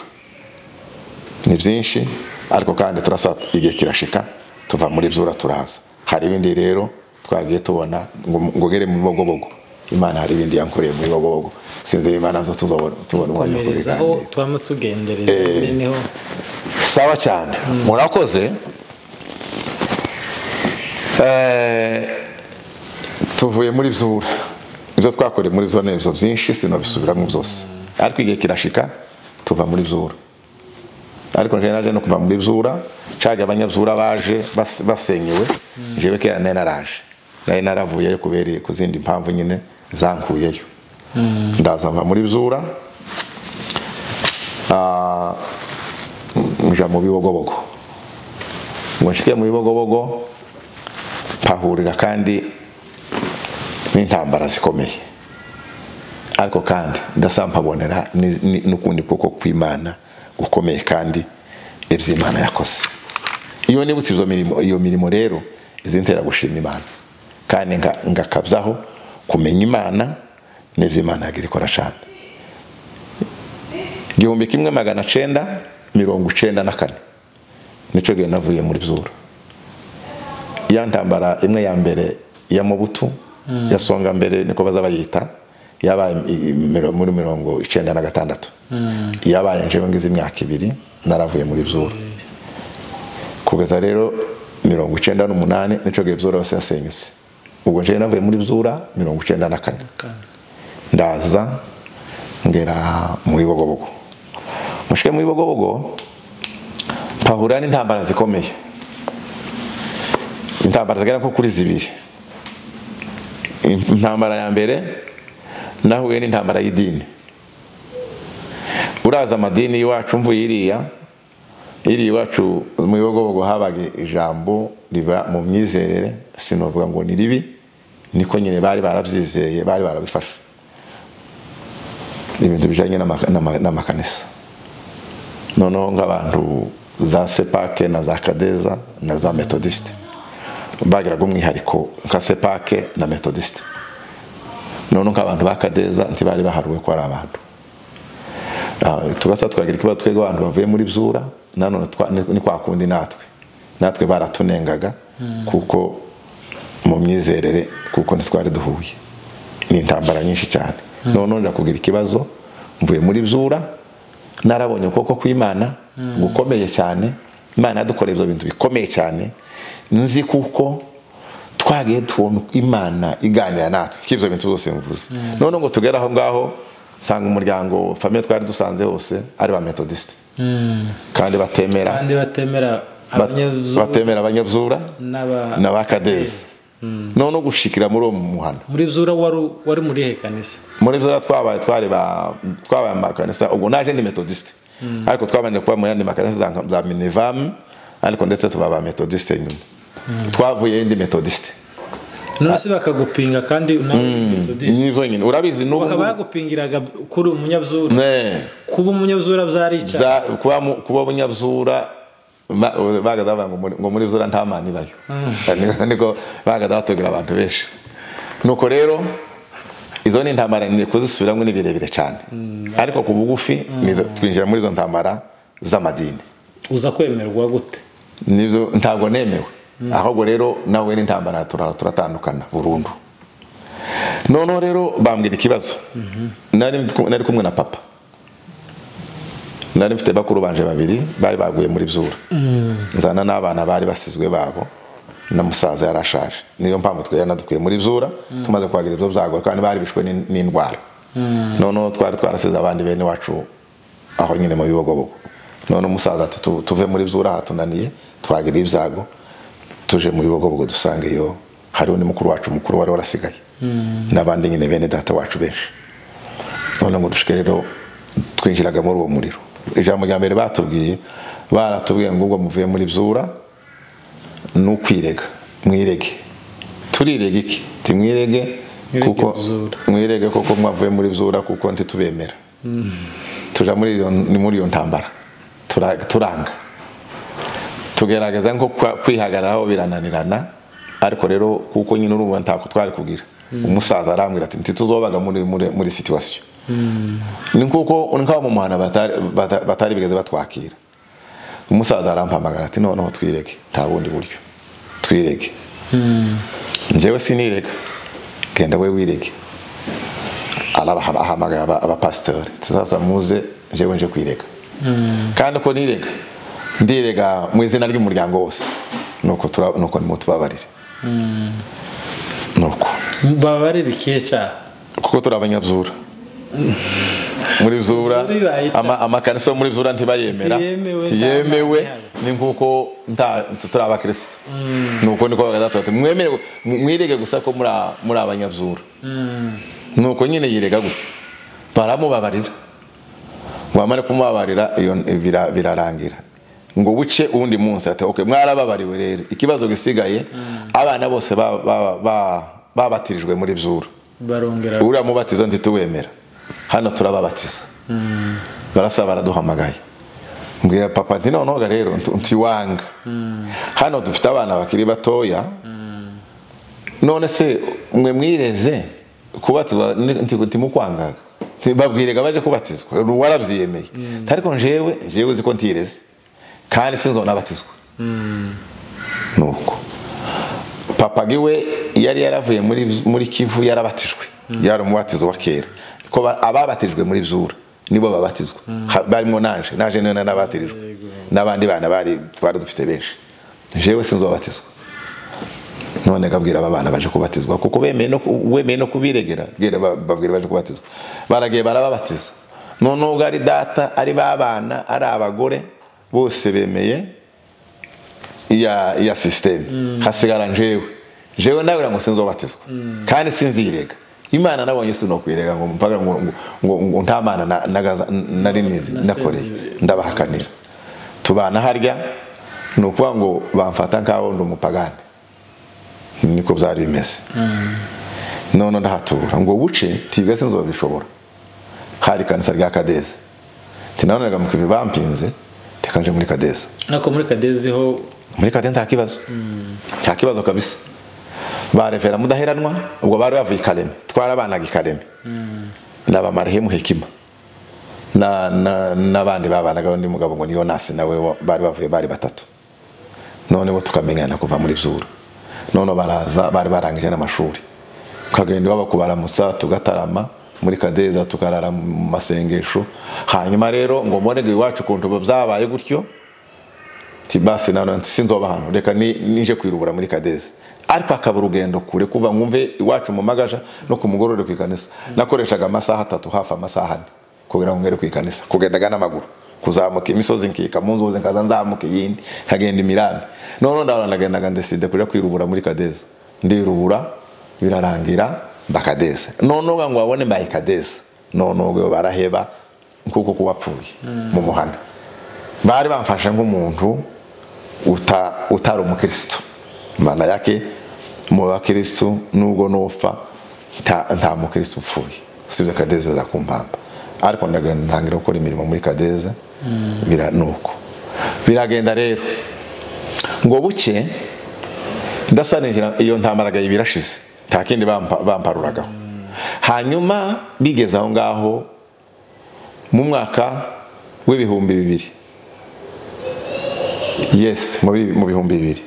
ni byinshi ariko kandi turasa igihe kirashika tuva muri zura turaza hari ibindi rero twagiye tubona ngo ugere mu bibogobogo imana hari ibindi yankoreye mu bibogobogo sinzi imana zo tuzobona tubona wo komerezaho tubamo tugendereza ni ho. sawa cyane. Murakoze? Eh, tuvuye muri zura ibyo twakoreye muri zura ni ibyo byinshi sinabisubiramo byose. Ariko igihe kirashika tuva muri zura ariko njyewe naje no kuva muri zura caga abanyazura baje bas- basenyewe. Njyewe kera nari naraje nari naravuyeyo kubera ku zindi mpamvu nyine zankuyeyo. Ndaza mva muri zura nja mu bibogobogo. Ngo nshike mu bibogobogo mpahurira kandi n'intambara zikomeye. Ariko kandi ndasa mpabonera ni- ni- n'ukundi kuboko kw'imana. Gukomeye kandi iby'imana yakoze. Iyo nibutse iyo mirimo rero izintera gushima imana. Kandi nga- ngakabyaho kumenya imana n'iby'imana yagira ikora cyane. Igihumbi kimwe magana cenda mirongo icenda na kane. Nico gihe navuye muri zura ya ntambara imwe ya mbere ya mubutu ya songa mbere niko baza bayita yabaye muri mirongo icenda na gatandatu. Yabaye njewe ngize imyaka ibiri naravuye muri zura kugeza rero mirongo icenda n'umunani nico gihe zura yose yasenyutse. Ubwo njewe navuye muri zura mirongo icenda na kane. Ndaza ngera mu bibogobogo mushike mu bibogobogo mpahura n'intambara zikomeye. Intambara zigera nko kuri zibiri. Intambara ya mbere nahuye n'intambara y'idini uraza amadini y'iwacu mvuye iriya? Iriya iwacu mu bibogobogo habaga ijambo riba mu myizerere sinovuga ngo ni ribi niko nyine bari barabyizeye bari barabifashe. Ibintu bijyanye n'ama- n'ama- n'amakanisa. Noneho nk'abantu za sepake na za kadeza na za metodiste bagiraga umwihariko nka sepake na metodiste noneho nk'abantu ba kadeza ntibari baharuwe ko ari abantu. Ah, tugasa twagira ikibazo twebwe abantu bavuye muri byura nanone ni kwa kundi natwe. Natwe baratunengaga kuko mu myizerere kuko ntitwari duhuye. Ni intambara nyinshi cyane. Noneho nja kugira ikibazo mvuye muri byura narabonye ukuboko kw'imana gukomeye cyane. Imana yadukoreye ibyo bintu bikomeye cyane. Nzi kuko twagiye tubona imana iganira natwe. K'ibyo bintu byose mvuze. Noneho ngo tugere aho ngaho nsanga umuryango famiye twari dusanze hose ari ba metodiste kandi batemera. Kandi batemera batemera abanyabzura n'aba n'abakadezi noneho gushikira muri uwo muhanda. Muri zura wari muri he kanisa? Muri byo twabaye twabaye amakanisa ubwo naje ndi metodiste ariko twabanje kuba mu yandi makanisa za, za minivam ariko ndetse tuba ba metodiste nyuma. Twavuye ndi metodiste none se bakagupinga kandi nawe nizo nyine urabizi n'ubu bakaba bagupingiraga kuri umunyabzura? Kuba umunyabzura byari icyaha? Kuba mu- kuba umunyabzura ba- bagaza bavuga ngo muri- ngo muri zura nta mana ibayo Niko- niko bagaza batubwira abantu benshi. Nuko rero izo ni intambara ni kuzisubiramo ni birebire cyane. Ariko ku bugufi nizo- twinjira muri izo ntambara z'amadini. Uza kwemerwa gute? Ntabwo nemewe. Ahubwo rero nawe n'intambara turatandukana burundu. Noneho rero bambwira ikibazo. Nari kumwe na papa. Nari mfite bakuru banje babiri bari baguye muri byura. Nzana n'abana bari basizwe babo na musaza yarashaje niyo mpamvu yanadukuye muri byura tumaze kuhagira ibyo byago kandi bari bishwe n'in- n'indwara. Noneho twari twarasize abandi bene wacu aho nyine mu bibogobogo. None umusaza ati "Tu- tuve muri byura hatunaniye twagira ibyago. Tuje mu bibogobogo dusanga iyo hari undi mukuru wacu mukuru wari warasigaye. N'abandi nyine bene data wacu benshi. None ngo dushike rero twinjiraga muri uwo muriro. Ijambo rya mbere batubwiye baratubwiye ngo ubwo muvuye muri byura ni ukwirega. Mwirege. Turirega iki? Timwirege Mwirege kuko mwirege kuko mwavuye muri byura kuko ntitubemera. Tuja muri iyo ni muri iyo ntambara. Tura- turanga. Tugerageza nko kwihagararaho birananirana ariko rero kuko nyine urumva ntako twari kugira. Umusaza arambwira ati ntituzobaga muri muri muri situation. Ni nk'uko ni nk'aho mu muhanda batari bata- batari bigeze batwakira. Umusaza arampamagara ati noneho twirege nta bundi buryo. Twirege. Njyewe sinirega. Genda we wirege. Arabaha- ahamagaye aba- abapasitori sasa muze njyewe nje kwirega. Kandi uko nirega? Ndirega mu izina ry'umuryango wose. Nuko tura- nuko nimutubabarire. Nuko. Babarira ikihe cyaha kuko turi abanyabyura muri byura amakanisa yo muri byura ntibayemera. Mpamvu ni nk'uko turi abakirisitu nuko niko bagatatu bati mwemere mwirege gusa ko muri a- muri abanyabyura nuko nyine yirega gutyo baramubabarira. Wamara kumubabarira iyo bira- birarangira. Ngo buce uwundi munsi ati okay mwarababariwe rero. Ikibazo gisigaye abana bose ba- ba- ba- babatirijwe muri byura uriya mubatizo ntituwemera hano turababatiza. Barasaba baraduhamagaye. Mbwira papa nti noneho rero ntiwanga hano dufite abana bakiri batoya. None se mwe mwireze nti- ntimukwangaga babwirega baje kubatizwa? Warabyiyemeye ariko njewe njewe uzi ko ntireze. Kandi sinzonabatizwa nuko. Papa giwe yari yaravuye muri kivu yarabatijwe. Yari umubatizo wa kera. Ko ba- ababatijwe muri byura nibo babatizwa. Barimo naje naje ni we nabatirijwe n'abandi bana bari twari dufite benshi. Jewe sinzobatizwa none gabwira aba bana baje kubatizwa. Kuko wemeye no kubiregera bwira ba- babwira baje kubatizwa. Baragiye barababatiza none ubwo ari data ari ba bana ari abagore bose bemeye iya iya system. Hasigara njewe jewe ndabira ngo sinzobatizwa kandi sinzirega. Imana nabonye sinokwirega ngo mpaka ngo nta mana nari nakoreye ndabahakanira. Tubana harya ni ukuvuga ngo bamfata nk'aho ndi umupagani niko byari bimeze. None ndahatura ngo buce tiga sinzobishobora. Hari kanisa rya kadeze tinanonega mu kivi bampinze tekanje muri kadeze ariko muri kadezi ho muri kade nta kibazo nta kibazo kabisa barevera mudaheranwa ubwo bari bavuye i kareme twarabanaga i kareme na marehemu hekima na- na- n'abandi babanaga undi mugabo ngo niyo nasi nawe bari bavuye bari batatu. None bo tukamenyana kuva muri byura none baraza bari barangije n'amashuri tukagenda iwabo kubaramusa tugatarama muri kadeza tukarara mu masengesho hanyuma rero ngo mbonege iwacu ukuntu byabaye gutyo basi sinzoba hano reka ni- nije kwirubura muri kadeze ariko akaba urugendo kure kuva mwumve iwacu mu magaja no ku mugorore ku ikanisa nakoreshaga amasaha atatu hafi amasaha ane kugira ngo ngere ku ikanisa kugendaga n'amaguru. Kuzamuka imisozi nkika mu nzuzi nkaza nzamuka iyindi nkagenda imirambi none ndabona nagendaga ndeside kuja kwirubura muri kadeze ndirubura birarangira. Mbakadeze none uga ngo babone mbaye kadeze none ubwo baraheba nk'uko kuwapfuye mu muhanda bari bamfashe nk'umuntu uta, utari umukristo. Maana yake mu bakristo nubwo nupfa nta, mukristo upfuye. Usibye kadeze za kumpamba ariko ndagenda ntangira gukora imirimo muri kadeze bira nuko. Biragenda rero. Ngo buke ndasanira iyo ntamaragaye birashize nta kindi bampa- bamparuragaho hanyuma bigeze aho ngaho mu mwaka w'ibihumbi bibiri. Yes mu bi- mu bihumbi bibiri.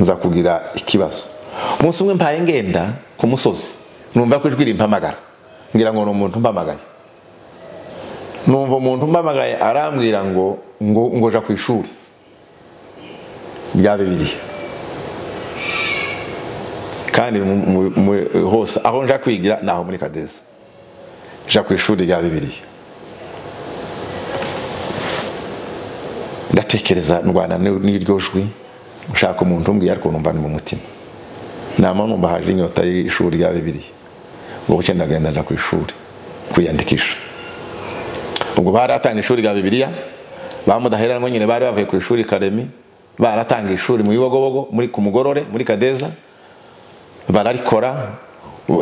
Nza kugira ikibazo. Umunsi umwe mpaye ngenda ku musozi. Numva ko ijwi rimpamagara. Ngira ngo ni umuntu umpamagaye numva umuntu umpamagaye arambwira ngo ngo ngo ja ku ishuri. Rya bibiliya. Kandi hose. Aho nja kwigira ni aho muri kadeza ja ku ishuri rya bibiliya. Ndatekereza ndwana n'iryo jwi. Ushaka umuntu umbwiye ariko numva ni mu mutima. Nama numva haje inyota y'ishuri rya bibiliya. Ubwo buke ndagenda nja ku ishuri kwiyandikisha. Ubwo baratanga ishuri rya bibiliya. Bamudaheranwa nyine bari bavuye ku ishuri karemi. Baratanga ishuri mu bibogobogo muri ku mugorore muri kadeza. Bararikora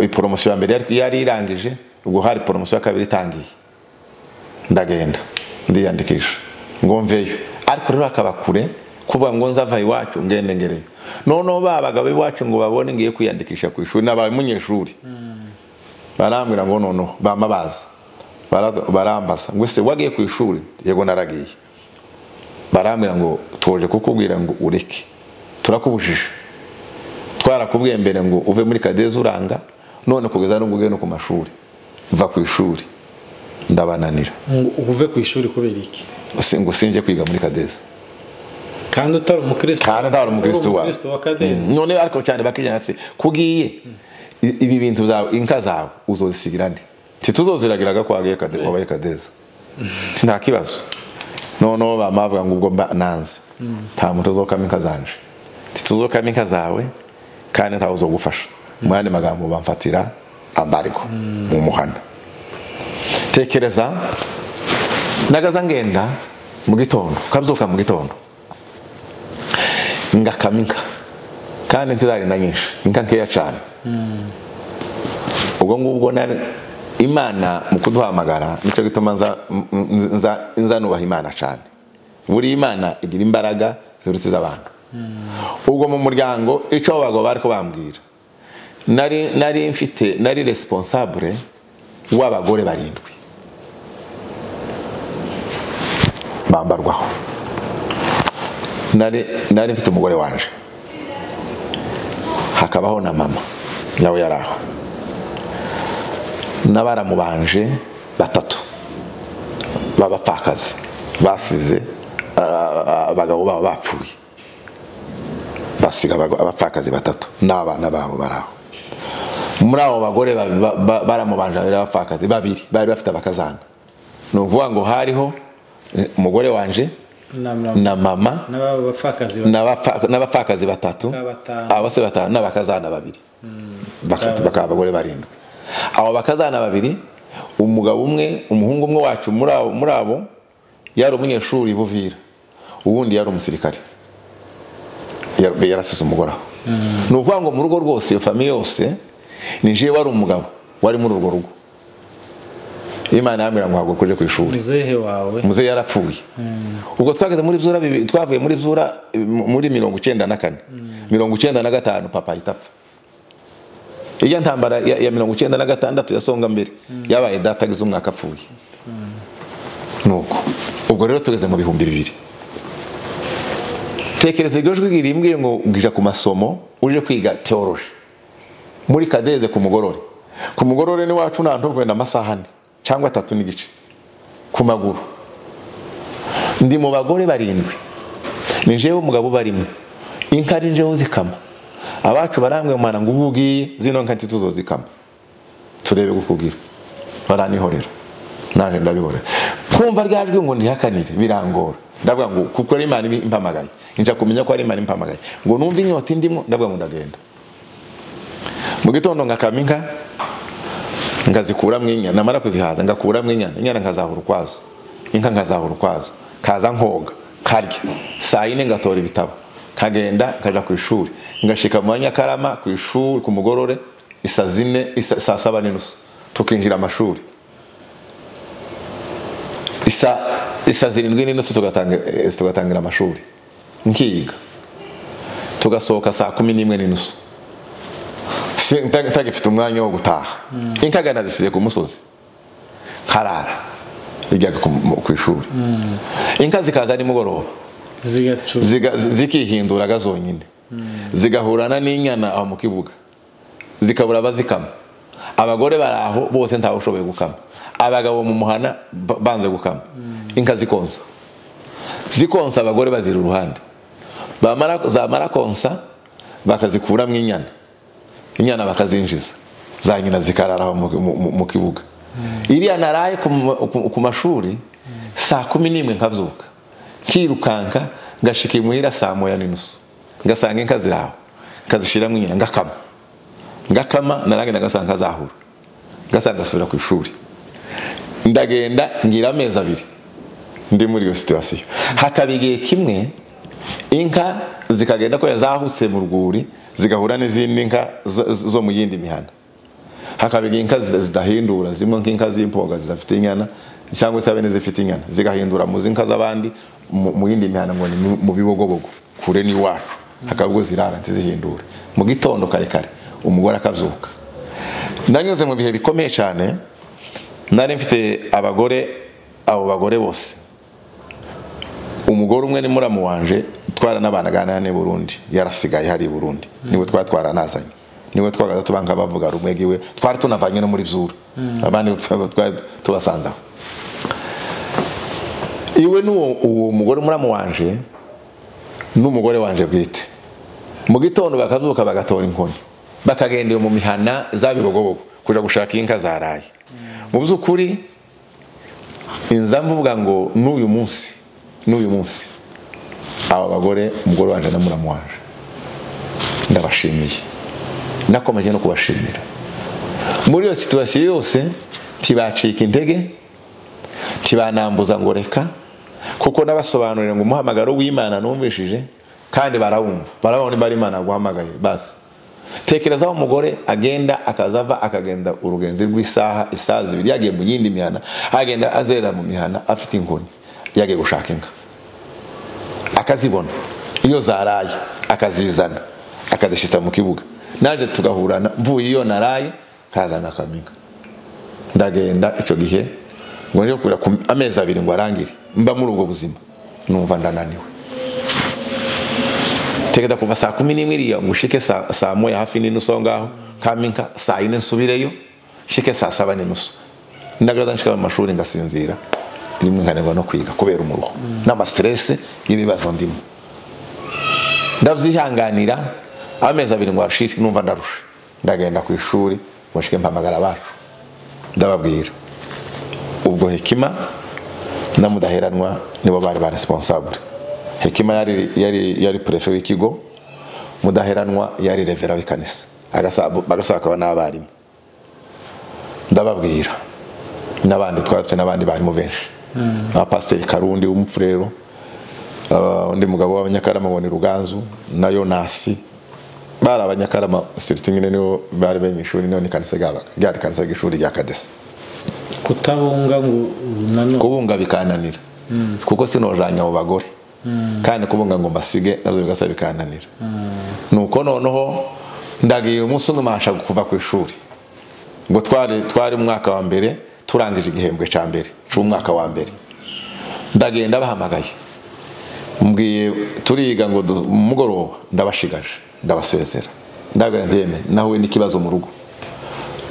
iporomosiyo ya mbere. Yari- irangije ubwo hari poromosiyo ya kabiri itangiye. Ndagenda ndiyandikisha. Ngo mveyo. Ariko rero akaba kure kuvuga ngo nzava iwacu ngende ngereyo. Noneho ba bagabo iwacu ngo babone ngiye kwiyandikisha ku ishuri nabaye umunyeshuri. Barambwira ngo noneho bama baza bara- barambaza ngo ese wagiye ku ishuri? Yego naragiye. Barambwira ngo tuje kukubwira ngo ureke. Turakubujije. Twarakubwiye mbere ngo uve muri kadezi uranga none kugeza n'ubwo no ku mashuri va ku ishuri ndabananira. Uve ku ishuri kubera iki? Ngo sinjye kwiga muri kadezi kandi utari umukristo? Kandi ntabwo umukristo wa Mm. none ariko cyane bakijyana ati kugiye? Ibi bintu byawe inka zawe uzozisigira nde? Tituzoziragiraga ko wabaye kadezi Ati, nta kibazo. Noneho bamavuga ngo ubwo nanze. Nta muntu uzokama inka zanje. Tituzokama inka zawe kandi ntawe uzogufasha mu yandi magambo bamfatira ambargo mu muhanda tekereza ngenda mu gitondo kabyuka mu gitondo. Ngakama inka kandi ntizari na nyinshi inka nkeya cyane ubwo ngubwo imana mu kuduhamagara ni cyo gituma nza, nza, nza nubaha imana cyane buri imana igira imbaraga zirutse iz'abantu. Ubwo mu muryango icyo abo bagabo bari kubambwira. Nari nari mfite nari responsable w'abagore barindwi. Bambarwaho. Nari nari mfite umugore wanje. Hakabaho na mama nawe yari aho. N'abaramubanje batatu. B'abapfakazi basize ah, abagabo babo bapfuye. Basiga abapfakazi batatu. N'abana babo bari aho muri abo bagore ba- ba- ba- baramubanje babiri b'abapfakazi babiri bari bafite abakazana. Ni ukuvuga ngo hariho eh, umugore wanje na mama. n'abapfakazi n'abapfa- n'abapfakazi batatu. Batanu. abo se batanu n'abakazana babiri. Baka- bakaba abagore barindwi. Abo bakazana babiri umugabo umwe umuhungu umwe wacu muri abo yari umunyeshuri buvira. Uwundi yari umusirikare. Yarasize umugore aho. Ni ukuvuga ngo mu rugo rwose iyo famiye yose ni jewe wari umugabo wari muri urwo rugo. Imana yambwira ngo haguruka uje ku ishuri. Muzehe wawe. Muzehe yarapfuye. Ubwo twageze muri byura bibiri twavuye muri byura muri mirongo icyenda na kane. Mirongo icyenda na gatanu papa ahita apfa ijya ntambara ya, mirongo icyenda na gatandatu ya songa mbere yabaye data agize umwaka apfuye. Nuko. Ubwo rero tugeze mu bihumbi bibiri. Tekereza iryo jwi rimbwiye ngo ngija ku masomo uje kwiga teoroji muri kadeze ku mugorore ku mugorore n'iwacu nta ntabwo wenda amasaha ane cyangwa atatu n'igice. Ku maguru. Ndi mu bagore barindwi. Ni jewe umugabo barimo. Inka ari jewe uzikama. Abacu barambwe mu mana ngo ubu ugiye. Zino nka ntituzozikama turebe gukubwira baranihorera naje ndabihorera. Kumva rya jwi ngo ndihakanire birangora. Ndavuga ngo kuko imana impamagaye nja kumenya ko ari imana impamagaye ngo numve inyota indimo ndavuga ngo ndagenda mu gitondo ngakama inka ngazikuramo inyana. Namara kuzihaza ngakuramo inyana. Inyana nkazahura ukwazo. Inka nkazahura ukwazo. Kaza nkoga. Karya. Saa yine ngatora ibitabo. Nkagenda nkaja ku ishuri. Ngashika mu banyakarama ku ishuri ku mugorore isa zine saa saba n'inusu. Tukinjira amashuri. Isa zirindwi n'inusu eh, tugatangira amashuri. Nkiga tugasohoka saa kumi n'imwe n'inusu. Ntagifite umwanya wo gutaha. Inka nazisize ku musozi. Nkarara. Ijyaga ku ishuri. Inka zikaza nimugoroba. Zikihinduraga zonyine. Zigahurana n'inyana aho mu kibuga. Zikabura abazikama abagore bari aho bose ntawe ushoboye gukama. Abagabo mu muhana ba- banze gukama. Inka zikonsa. Zikonsa abagore bazira uruhande. Zamara konsa bakazikuramo inyana. Inyana bakazinjiza. Za nyina zikarara aho mu- kibuga. Iriya naraye ku ma- ku- ku mashuri saa kumi n'imwe nkabyuka nkirukanka ngashika imuhira saa moya n'inusu. Ngasanga inka ziri aho nkazishyiramo inyana ngakama. Ngakama naragenda ngasanga nkazahura. Ngasanga ngasubira ku ishuri. Ndagenda ngira amezi abiri. Ndi muri iyo situwasiyo hakaba igihe kimwe inka zikagenda ko yazahutse mu rwuri zigahura n'izindi nka zo- mu yindi mihana. Hakaba igihe inka zida- zidahindura zimwe nk'inka z'impoga zidafite inyana cyangwa se habe n'izifite inyana. Zigahindura mu z'inka z'abandi mu yindi mihana ngo ni mu- bibogobogo. Kure n'iwacu. Hakaba ubwo zirara ntizihindure. Mu gitondo kare kare umugore akabyuka nanyuze mu bihe bikomeye cyane nari mfite abagore abo bagore bose. Umugore umwe ni muramu wanje twaranabanaga nawe Burundi. Yarasigaye hari i Burundi ni we twari twaranazanye ni we twagaza tuba nk'abavuga rumwe giwe twari tunavanye no muri byura abandi twari tubasanze aho iwe n'uwo uwo mugore muramu wanje n'umugore wanje bwite. Mu gitondo bakazuka bagatora inkoni. Bakagenda iyo mu mihana z'abibogobogo kuja gushaka inka zaraye mu by'ukuri inza mvuga ngo n'uyu munsi n'uyu munsi aba bagore umugore wanje na muramu wanje ndabashimiye. Nakomeje no kubashimira. Muri iyo situwasiyo yose ntibacika intege ntibanambuza ngo reka kuko nabasobanurira ngo umuhamagaro w'imana numvishije kandi barawumva. Barabona niba ari imana yaguhamagaye basi tekereza aho umugore agenda akazava akagenda urugenzi rw'isaha isaha zibiri yagiye mu yindi mihana agenda azerera mu mihana afite inkoni. Yagiye gushaka inka akazibona iyo zaraye akazizana akazishyitsa mu kibuga naje tugahurana mvuye iyo naraye kazana akaminga ndagenda icyo gihe ngo njye kurira ku amezi abiri ngo arangire mba muri ubwo buzima numva ndananiwe tegeda kuva saa kumi n'imwe iriya ngo ushike saa moya hafi n'inusu aho ngaho kaminka saa yine nsubireyo shike saa saba n'inusu ndagaza nshika mu mashuri ngasinzira rimwe nkanirwa no kwiga kubera umuruho. N'amastresse y'ibibazo ndimo. Ndavyihanganira amezi abiri ngo ashike numva ndarusha ndagenda ku ishuri ngo nshike mpamagara abacu. Ndababwira. Ubwo hekima na mudaheranwa nibo bari ba responsable. Hekima yari yari w'ikigo mudaheranwa yari revera w'ikanisa. Bagasaba akaba n'abarimu. Ndababwira. N'abandi twatse n'abandi barimo benshi. Abapasiteri karundi w'umufurero undi mugabo w'abanyakarama ni ruganzu na yonasi. Bari abanyakarama siritu nyine nibo bari benyeshuri niyo ni kanisa ryabaga ryari kanisa ry'ishuri rya kadesa kutabunga ngo nanone kubunga bikananira. Kuko sinojanya abo bagore. Kandi kubunga ngo mbasige na byo bigasa bikananira. Nuko noneho ndagiye umunsi umwe masha kuva ku ishuri. Ngo twari twari mu mwaka wa mbere turangije igihembwe cya mbere cy'umwaka wa mbere. Ndagenda bahamagaye. Mbwiye turiga ngo mugoroba ndabashigaje ndabasezera. Ndabwira ndeme nahuye n'ikibazo mu rugo.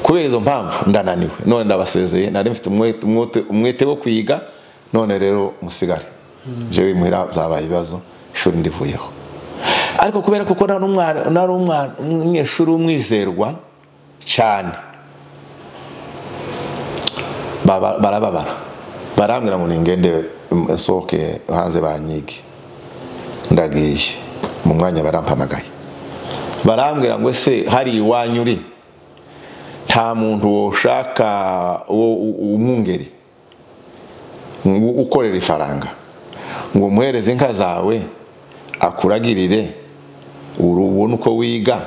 Kubera izo mpamvu ndananiwe. None ndabasezeye nari mfite umwete- wo kwiga none rero musigare. Jewe muhira byabaye ibibazo ishuri ndivuyeho. Ariko kubera kuko nari umunyeshuri w'umwizerwa cyane barababara barambwira ngo ningende nsohoke hanze banyige. Ndagiye. Mu mwanya barampamagaye. Barambwira ngo ese hari iwanyu uri? Nta muntu woshaka umwungeri. Ukorera ifaranga. Ngo umuhereze inka zawe akuragirire. Ubone uko wiga.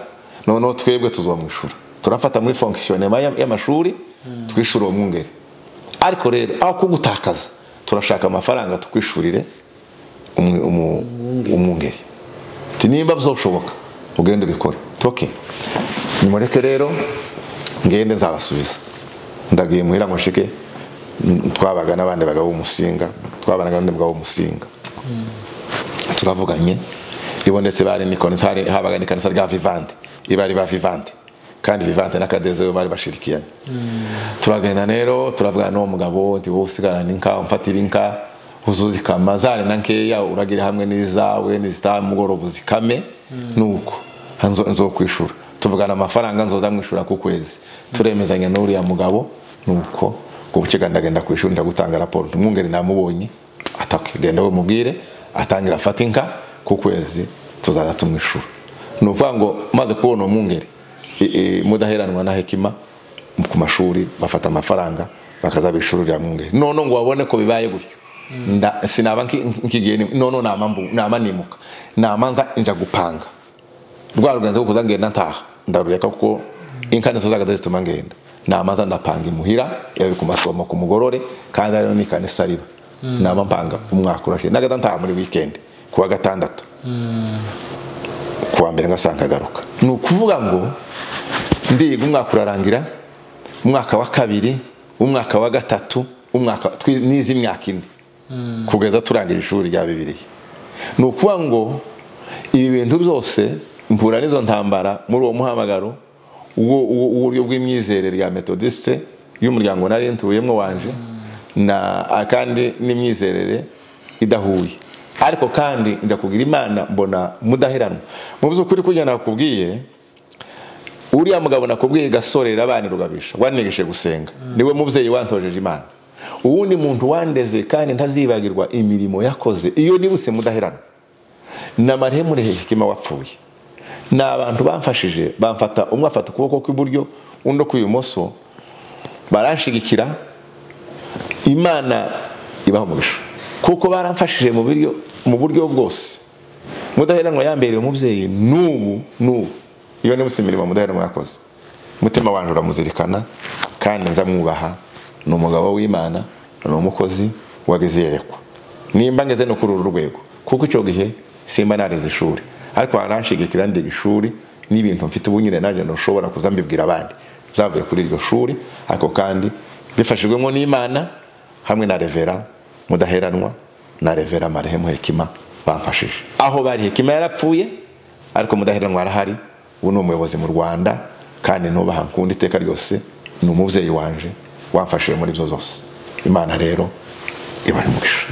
Noneho twebwe tuzamwishura turafata muri fonkisiyonema y'amashuri twishura uwo mwungeri. Ariko rero aho kugutakaza turashaka amafaranga tukwishurire umwungeri nimba bizoshoboka ugende ubikore. Toke nimureke rero ngende nzabasubiza. Ndagiye muhira mm, twabaga n'abandi bagabo b'umusinga twabanaga n'abandi bagabo b'umusinga turavuganye ibonetse bari nikonesa hari habaga n'ikanisa rya vivante iba ari ba vivante. Kandi vivante n'akadeze bo bari bashirikiyanye turagenda rero turavugana n'uwo mugabo wowe usigarana inka umfatira inka uzuzikama zari na nkeya uragira hamwe n'izawe n'izitaha mugoroba uzikame. Nuko nzo nzokwishura tuvugana amafaranga nzoza mwishura ku kwezi. Turemezanya n'uriya mugabo nuko ngo bucega ndagenda ku ishuri ndagutanga raporo. Umwungeri namubonye atakigenda we mubwire atangira afata inka ku kwezi tuzaza tumwishura. Ni ukuvuga ngo maze kubona uwo mwungeri mudaheranwa na hekima ku mashuri bafata amafaranga bakaza bishurira mwungeri none ngo babone ko bibaye gutyo. Nda- sinaba nki- nkigiye none nama mbu- nama nimuka. Nama nza nja gupanga. Rwa rugenzi rwo kuza ngenda ntaha. Ndarureka kuko inka nizo zagaza zituma ngenda. Nama nza ndapanga imuhira yawe ku masomo ku mugorore kandi ariyo ni kanisa riba. Nama mpanga umwaka urashize nagaza ntaha muri weekend kuwa gatandatu. Kuwa mbere ngasanga agaruka. Ni ukuvuga ngo ndiga umwaka urarangira umwaka wa kabiri umwaka wa gatatu umwaka nize imyaka ine. Kugeza turangije ishuri rya bibiliya. Ni ukuvuga ngo ibi bintu byose mpura n'izo ntambara muri uwo muhamagaro uburyo bw'imyizerere ya metodiste y'umuryango nari ntuyemo wanje na kandi n'imyizerere idahuye. Ariko kandi ndakugira imana mbona mudaheranwa. Mu by'ukuri kujya nakubwiye uriya mugabo nakubwiye gasorera abana rugabisha wanigishe gusenga. Niwe mubyeyi wantojeje imana. Uwundi muntu wandeze kandi ntazibagirwa imirimo yakoze iyo nibuse mudaheranwa na marehemu hekima wapfuye. Ni abantu bamfashije bamfata umwe afata ukuboko kw'iburyo undi kw'ibumoso baranshigikira imana ibaha umugisha. Kuko baramfashije mu buryo bwose. Mudaheranwa yambereye umubyeyi n'ubu n'ubu. Iyo ni busa imirimo mudaheranwa yakoze umutima wanjye uramuzirikana kandi nzamwubaha ni umugabo w'imana ni umukozi wagize iyerekwa nimba ngeze no kuri uru rwego kuko icyo gihe simba nareze ishuri. Ariko haranshigikira ndiga ishuri n'ibintu mfite ubu nyine nanjye ntushobora kuza mbibwira abandi. Byavuye kuri iryo shuri ariko kandi bifashijwemo n'imana hamwe na revera mudaheranwa na revera marehemu hekima bamfashije. Aho bari hekima yarapfuye ariko mudaheranwa arahari. Ubu ni umuyobozi mu rwanda kandi ntubaha nkunda iteka ryose ni umubyeyi wanje wamfashije muri byo zose imana rero ibara umugisha.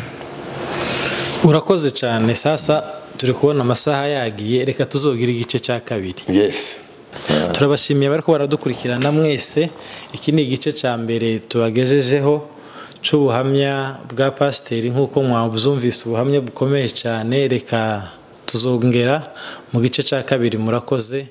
Urakoze cyane. Sasa turi kubona amasaha yagiye. Reka tuzogire igice cya kabiri. Yesi turabashimiye bari baradukurikirana mwese. Iki ni igice cya mbere tubagejejeho cy'ubuhamya bwa pasiteri. Nk'uko mwabyumvise ubuhamya bukomeye cyane. Reka tuzongera mu gice cya kabiri. Murakoze.